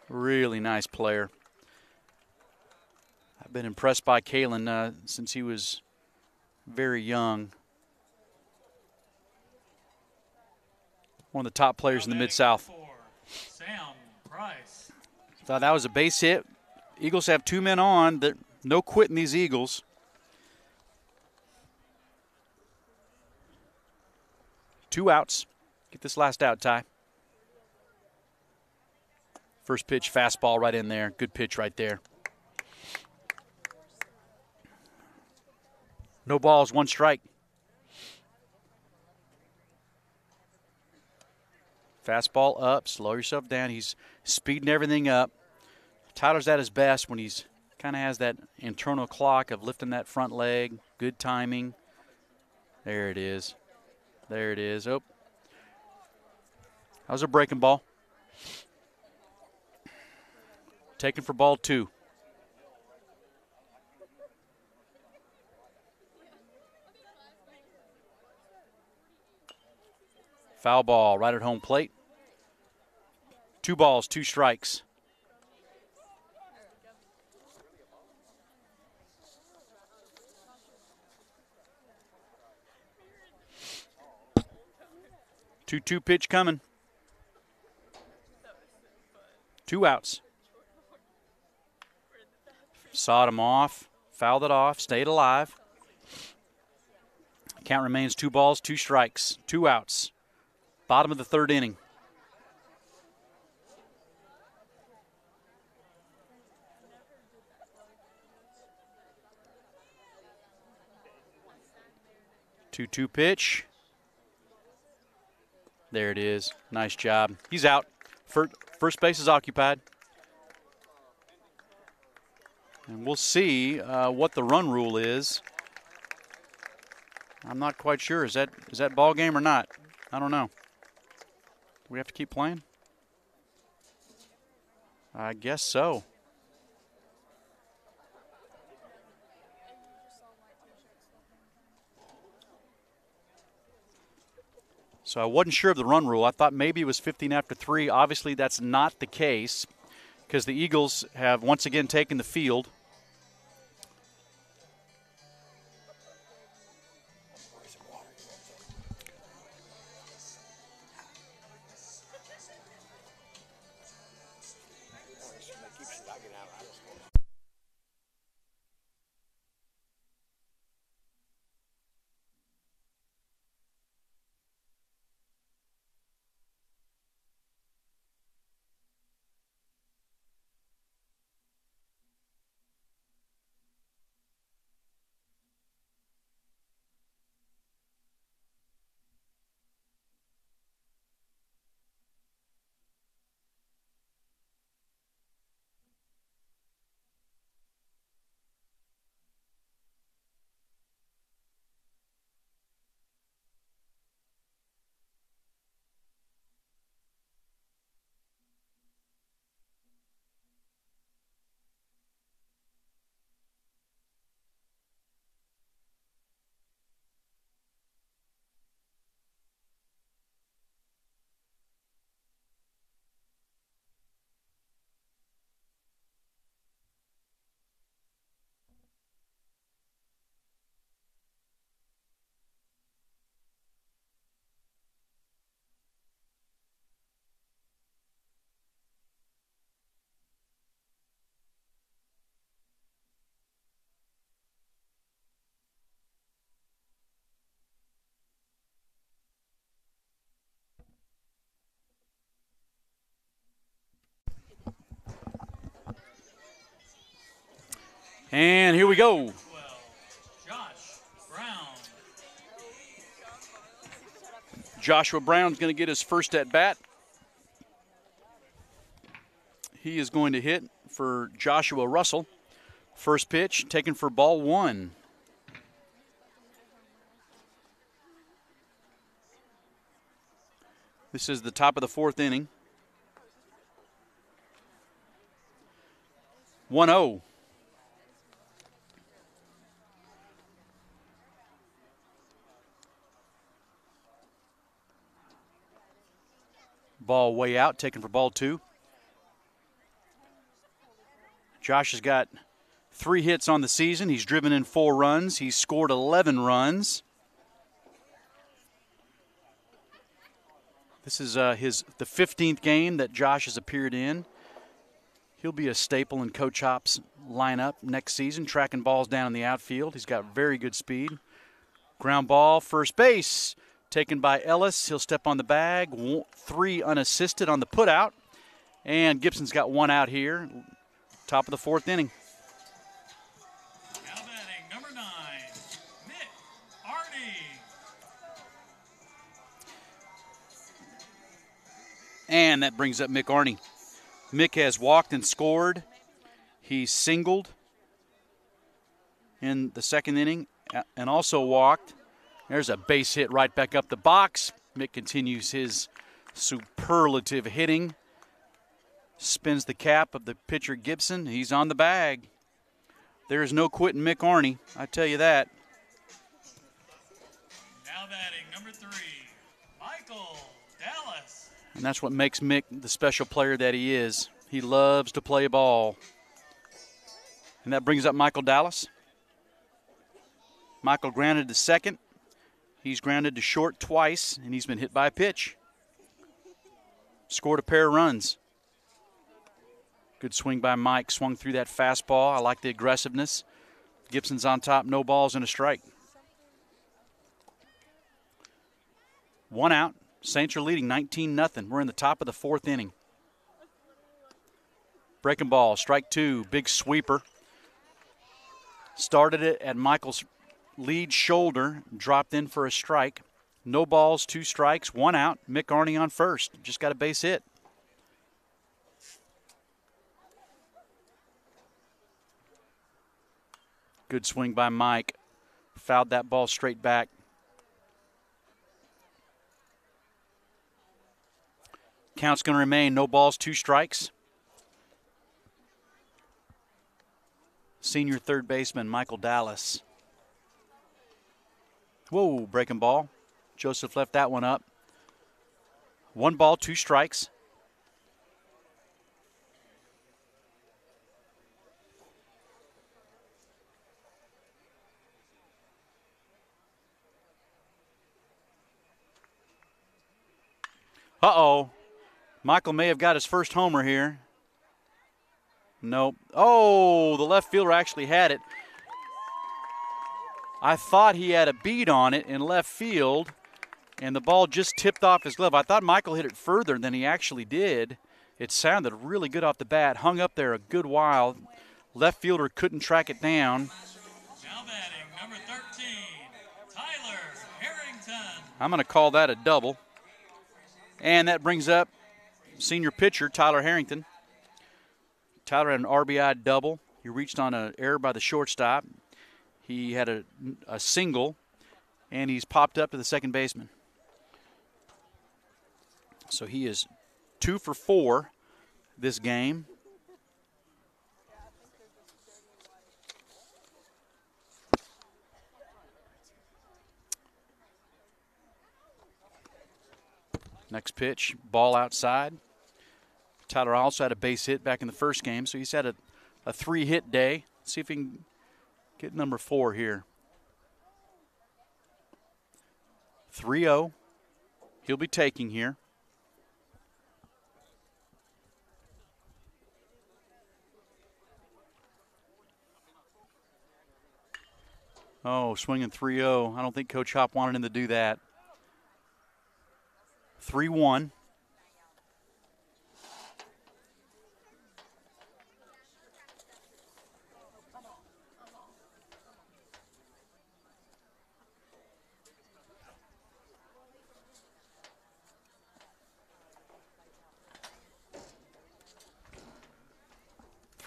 Really nice player. I've been impressed by Kalen uh, since he was very young. One of the top players in the Mid South. Sam Price. Thought that was a base hit. Eagles have two men on. They're, no quitting these Eagles. Two outs. Get this last out, Ty. First pitch, fastball right in there. Good pitch right there. No balls, one strike. Fastball up, slow yourself down. He's speeding everything up. Tyler's at his best when he's kind of has that internal clock of lifting that front leg. Good timing. There it is. There it is. Oh. That was a breaking ball. Taken for ball two. Foul ball right at home plate. Two balls, two strikes. Two two pitch coming. Two outs. Sawed him off, fouled it off, stayed alive. Count remains two balls, two strikes, two outs. Bottom of the third inning. Two two pitch. There it is. Nice job. He's out. First, first base is occupied. And we'll see uh, what the run rule is. I'm not quite sure. Is that is that ball game or not? I don't know. Do we have to keep playing? I guess so. So I wasn't sure of the run rule. I thought maybe it was 15 after 3. Obviously, that's not the case because the Eagles have once again taken the field. And here we go. 12. Brown. Joshua Brown's going to get his first at bat. He is going to hit for Joshua Russell. First pitch taken for ball one. This is the top of the fourth inning. 1 0. Ball way out, taken for ball two. Josh has got three hits on the season. He's driven in four runs. He's scored 11 runs. This is uh, his the 15th game that Josh has appeared in. He'll be a staple in Coach Hop's lineup next season, tracking balls down in the outfield. He's got very good speed. Ground ball, first base, taken by Ellis. He'll step on the bag. Three unassisted on the putout. And Gibson's got one out here. Top of the fourth inning. Now batting number nine, Mick Arney. And that brings up Mick Arney. Mick has walked and scored. He singled in the second inning and also walked. There's a base hit right back up the box. Mick continues his superlative hitting. Spins the cap of the pitcher Gibson. He's on the bag. There is no quitting Mick Arney, I tell you that. Now batting number three, Michael Dallas. And that's what makes Mick the special player that he is. He loves to play ball. And that brings up Michael Dallas. Michael grounded to second. He's grounded to short twice, and he's been hit by a pitch. Scored a pair of runs. Good swing by Mike. Swung through that fastball. I like the aggressiveness. Gibson's on top, no balls and a strike. One out. Saints are leading 19 0. We're in the top of the fourth inning. Breaking ball, strike two, big sweeper. Started it at Michael's lead shoulder, dropped in for a strike. No balls, two strikes, one out. Mick Arney on first. Just got a base hit. Good swing by Mike. Fouled that ball straight back. Count's going to remain no balls, two strikes. Senior third baseman Michael Dallas. Whoa, breaking ball. Joseph left that one up. One ball, two strikes. Uh oh. Michael may have got his first homer here. Nope. Oh, the left fielder actually had it. I thought he had a bead on it in left field, and the ball just tipped off his glove. I thought Michael hit it further than he actually did. It sounded really good off the bat, hung up there a good while. Left fielder couldn't track it down. Now batting number 13, Tyler Harrington. I'm going to call that a double. And that brings up senior pitcher Tyler Harrington. Tyler had an RBI double. He reached on an error by the shortstop. He had a, a single, and he's popped up to the second baseman. So he is two for four this game. Next pitch, ball outside. Tyler also had a base hit back in the first game, so he's had a, a three hit day. Let's see if he can get number four here. 3 0. He'll be taking here. Oh, swinging 3 0. I don't think Coach Hop wanted him to do that. 3 1.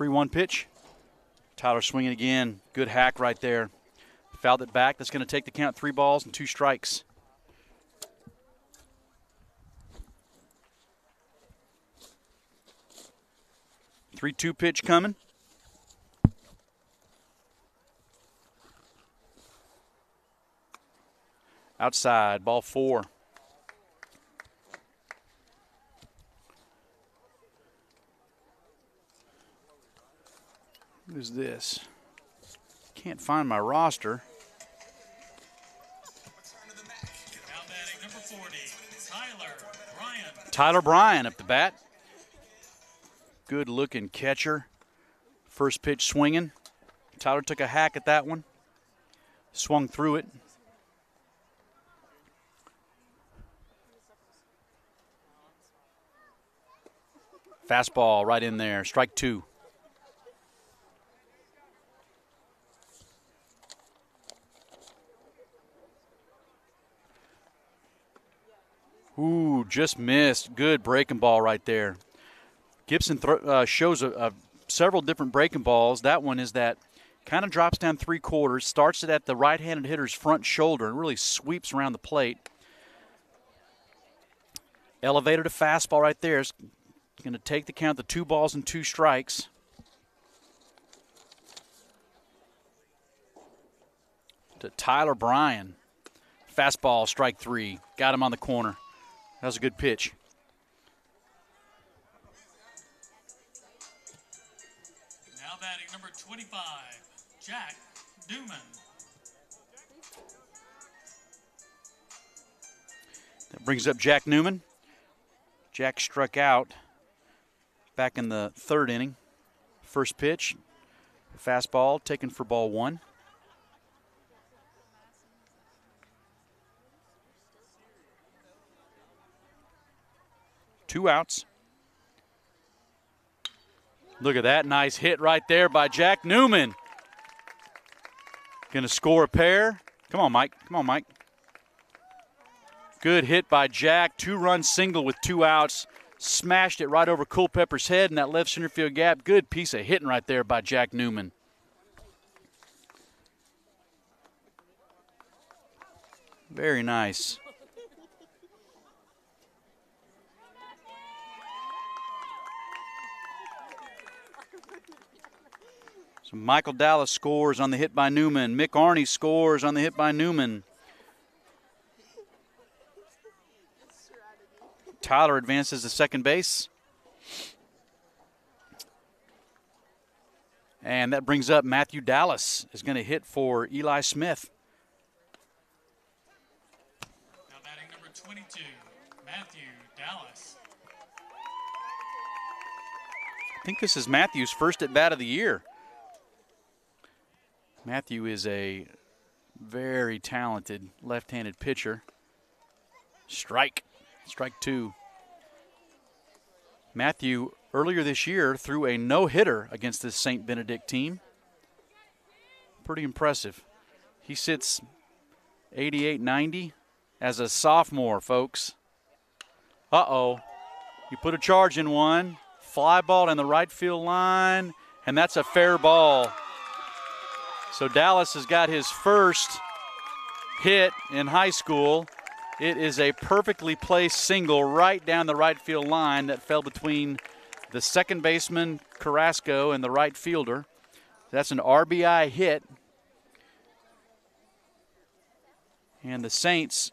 3 1 pitch. Tyler swinging again. Good hack right there. Fouled it back. That's going to take the count three balls and two strikes. Three two pitch coming. Outside, ball four. Who's this? Can't find my roster. Now batting number 40, Tyler Bryan. Tyler Bryan up the bat. Good looking catcher. First pitch swinging. Tyler took a hack at that one. Swung through it. Fastball right in there. Strike two. Ooh, just missed. Good breaking ball right there. Gibson uh, shows a, a several different breaking balls. That one is that kind of drops down three quarters, starts it at the right-handed hitter's front shoulder, and really sweeps around the plate. Elevated a fastball right there. It's going to take the count the two balls and two strikes. To Tyler Bryan. Fastball, strike three. Got him on the corner. That was a good pitch. Now batting number 25, Jack Newman. That brings up Jack Newman. Jack struck out back in the third inning. First pitch, fastball taken for ball one. Two outs. Look at that nice hit right there by Jack Newman. Gonna score a pair. Come on, Mike. Come on, Mike. Good hit by Jack. Two run single with two outs. Smashed it right over Culpepper's head in that left center field gap. Good piece of hitting right there by Jack Newman. Very nice. So Michael Dallas scores on the hit by Newman. Mick Arney scores on the hit by Newman. Tyler advances to second base. And that brings up Matthew Dallas is going to hit for Eli Smith. Now batting number 22, Matthew Dallas. I think this is Matthew's first at bat of the year. Matthew is a very talented left handed pitcher. Strike. Strike two. Matthew, earlier this year, threw a no hitter against this St. Benedict team. Pretty impressive. He sits 88 90 as a sophomore, folks. Uh oh. You put a charge in one, fly ball in the right field line, and that's a fair ball. So Dallas has got his first hit in high school. It is a perfectly placed single right down the right field line that fell between the second baseman Carrasco and the right fielder. That's an RBI hit. And the Saints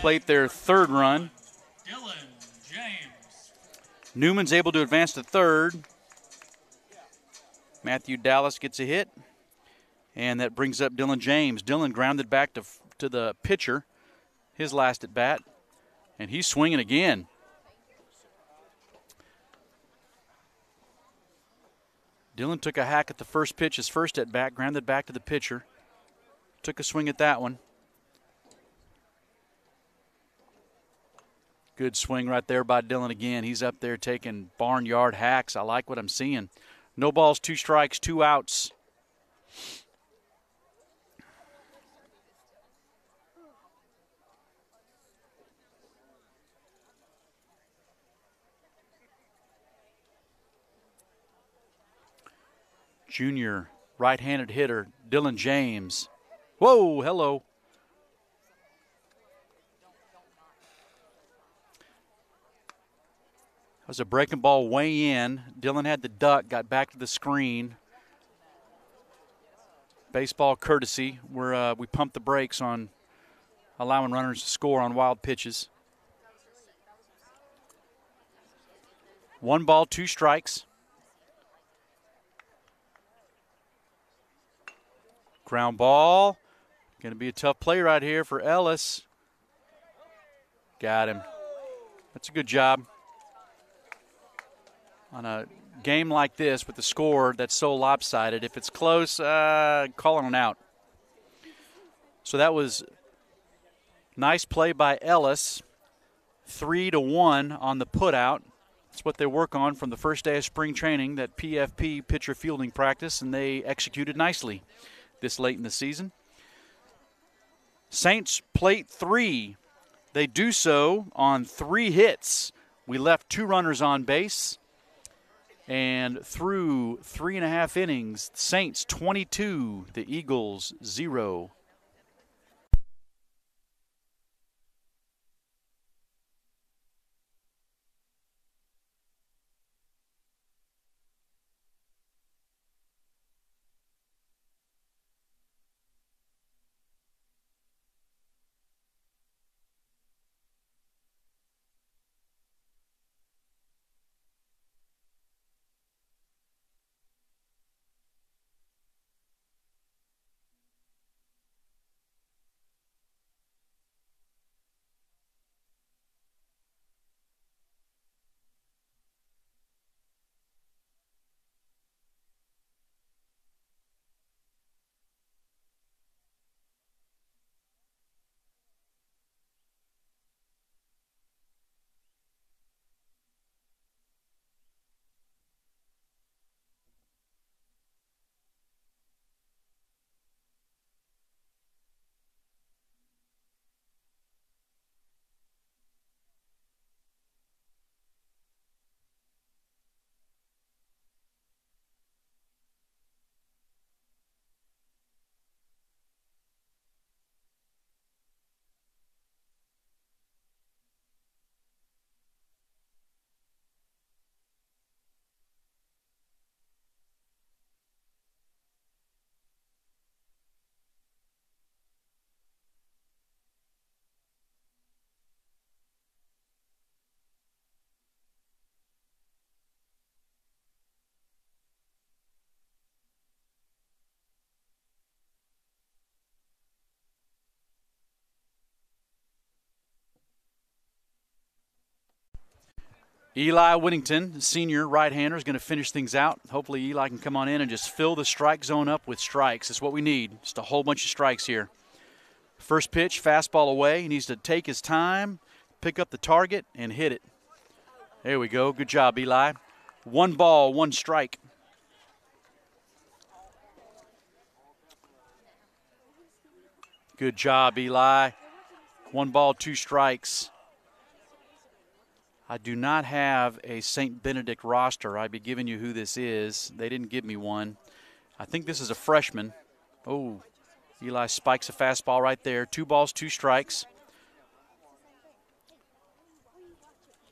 plate their third run. Dylan James. Newman's able to advance to third. Matthew Dallas gets a hit, and that brings up Dylan James. Dylan grounded back to to the pitcher, his last at bat, and he's swinging again. Dylan took a hack at the first pitch, his first at bat, grounded back to the pitcher, took a swing at that one. Good swing right there by Dylan again. He's up there taking barnyard hacks. I like what I'm seeing. No balls, two strikes, two outs. Junior right handed hitter, Dylan James. Whoa, hello. That was a breaking ball way in. Dylan had the duck, got back to the screen. Baseball courtesy, where uh, we pump the brakes on allowing runners to score on wild pitches. One ball, two strikes. Ground ball. Going to be a tough play right here for Ellis. Got him. That's a good job. On a game like this with the score that's so lopsided, if it's close, uh, calling it out. So that was nice play by Ellis. Three to one on the putout. That's what they work on from the first day of spring training, that PFP pitcher fielding practice, and they executed nicely this late in the season. Saints plate three. They do so on three hits. We left two runners on base. And through three and a half innings, Saints 22, the Eagles 0. Eli Whittington, senior right hander, is going to finish things out. Hopefully, Eli can come on in and just fill the strike zone up with strikes. That's what we need. Just a whole bunch of strikes here. First pitch, fastball away. He needs to take his time, pick up the target, and hit it. There we go. Good job, Eli. One ball, one strike. Good job, Eli. One ball, two strikes. I do not have a St. Benedict roster. I'd be giving you who this is. They didn't give me one. I think this is a freshman. Oh, Eli spikes a fastball right there. Two balls, two strikes.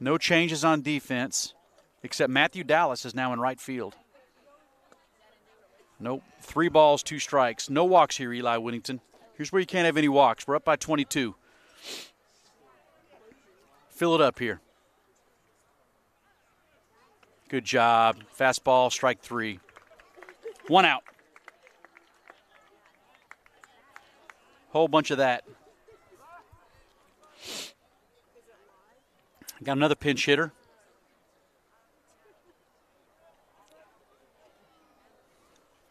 No changes on defense, except Matthew Dallas is now in right field. Nope. Three balls, two strikes. No walks here, Eli Whittington. Here's where you can't have any walks. We're up by 22. Fill it up here. Good job. Fastball, strike three. One out. Whole bunch of that. Got another pinch hitter.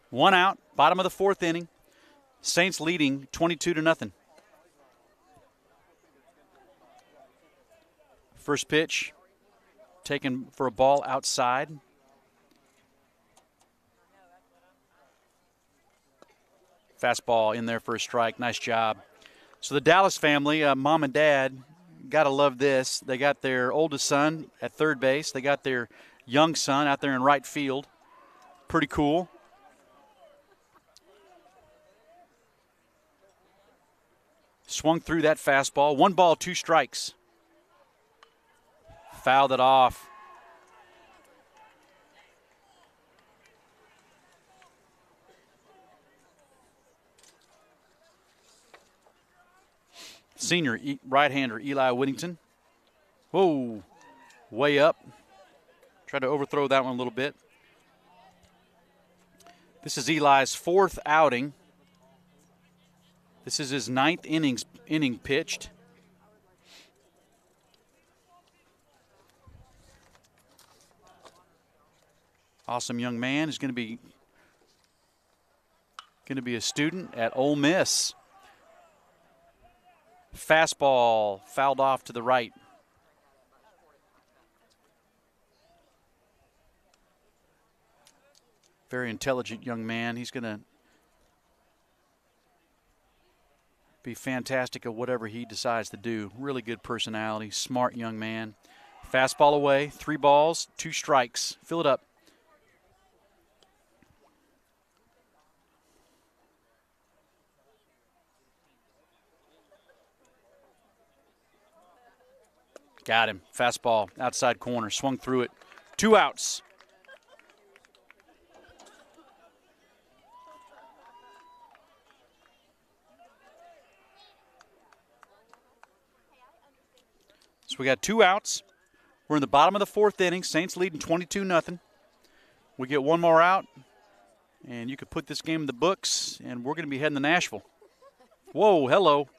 One out, bottom of the fourth inning. Saints leading 22 to nothing. First pitch taken for a ball outside. Fastball in there for a strike. Nice job. So the Dallas family, uh, mom and dad, gotta love this. They got their oldest son at third base. They got their young son out there in right field. Pretty cool. Swung through that fastball. One ball, two strikes. Fouled it off. Senior e- right hander Eli Whittington. Whoa, way up. Tried to overthrow that one a little bit. This is Eli's fourth outing. This is his ninth innings inning pitched. Awesome young man is going to be going to be a student at Ole Miss. Fastball fouled off to the right. Very intelligent young man. He's going to be fantastic at whatever he decides to do. Really good personality, smart young man. Fastball away, three balls, two strikes. Fill it up. Got him. Fastball, outside corner, swung through it. Two outs. So we got two outs. We're in the bottom of the fourth inning. Saints leading 22 nothing. We get one more out, and you could put this game in the books, and we're going to be heading to Nashville. Whoa, hello.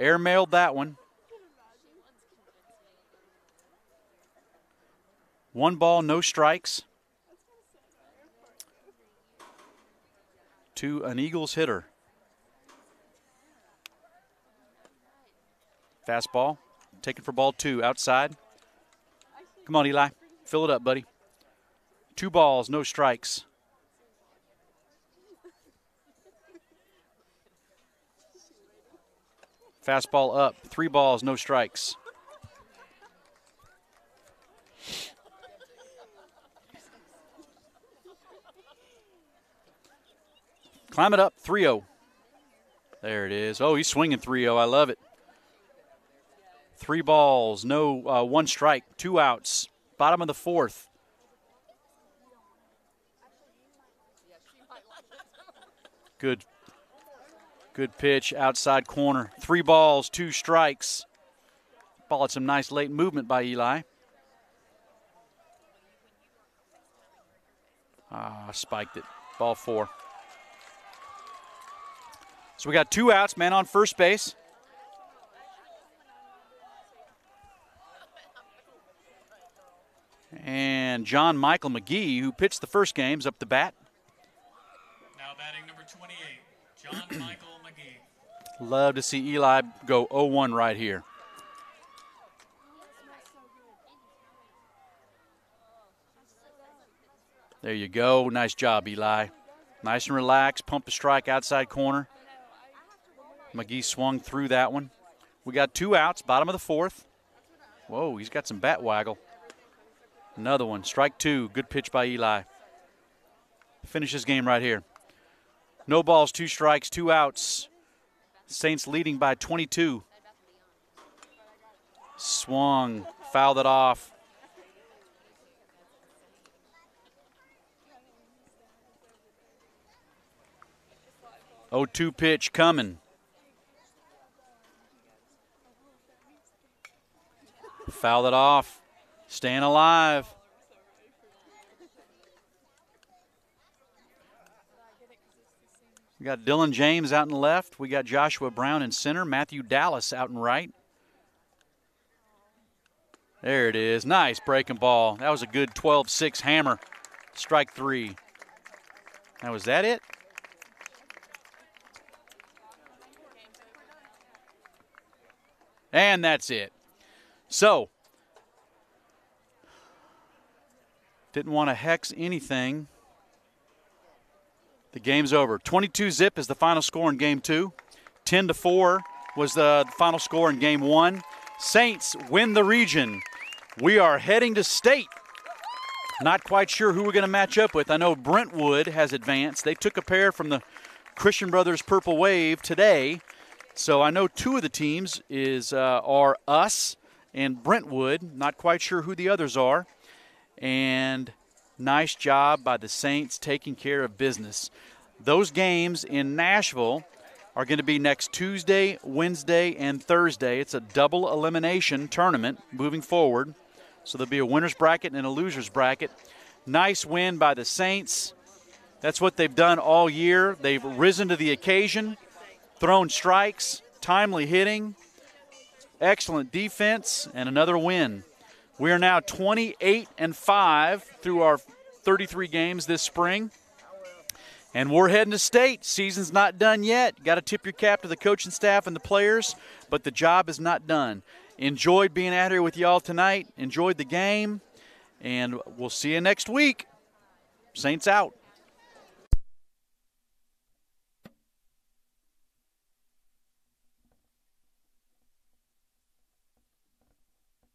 Airmailed that one. One ball, no strikes. To an Eagles hitter. Fastball, taken for ball two, outside. Come on, Eli. Fill it up, buddy. Two balls, no strikes. Fastball up, three balls, no strikes. Climb it up, 3 0. There it is. Oh, he's swinging 3 0. I love it. Three balls, no uh, one strike, two outs. Bottom of the fourth. Good, good pitch outside corner. Three balls, two strikes. Ball had some nice late movement by Eli. Ah, spiked it. Ball four. So we got two outs, man on first base. And John Michael McGee, who pitched the first games, up the bat. Now batting number 28, John Michael McGee. Love to see Eli go 0 1 right here. There you go. Nice job, Eli. Nice and relaxed. Pump the strike outside corner. McGee swung through that one. We got two outs, bottom of the fourth. Whoa, he's got some bat waggle. Another one, strike two. Good pitch by Eli. Finish this game right here. No balls, two strikes, two outs. Saints leading by 22. Swung, fouled it off. Oh, two pitch coming. Foul it off. Staying alive. We got Dylan James out in left. We got Joshua Brown in center. Matthew Dallas out in right. There it is. Nice breaking ball. That was a good 12 6 hammer. Strike three. Now, was that it? And that's it. So, didn't want to hex anything. The game's over. 22 zip is the final score in game two. 10 to 4 was the final score in game one. Saints win the region. We are heading to state. Not quite sure who we're going to match up with. I know Brentwood has advanced. They took a pair from the Christian Brothers Purple Wave today So I know two of the teams is uh, are us and Brentwood. Not quite sure who the others are. And nice job by the Saints taking care of business. Those games in Nashville are going to be next Tuesday, Wednesday, and Thursday. It's a double elimination tournament moving forward. So there'll be a winner's bracket and a loser's bracket. Nice win by the Saints. That's what they've done all year. They've risen to the occasion, thrown strikes, timely hitting, excellent defense, and another win. We are now 28 and 5 through our 33 games this spring. And we're heading to state. Season's not done yet. Got to tip your cap to the coaching staff and the players, but the job is not done. Enjoyed being out here with y'all tonight. Enjoyed the game. And we'll see you next week. Saints out.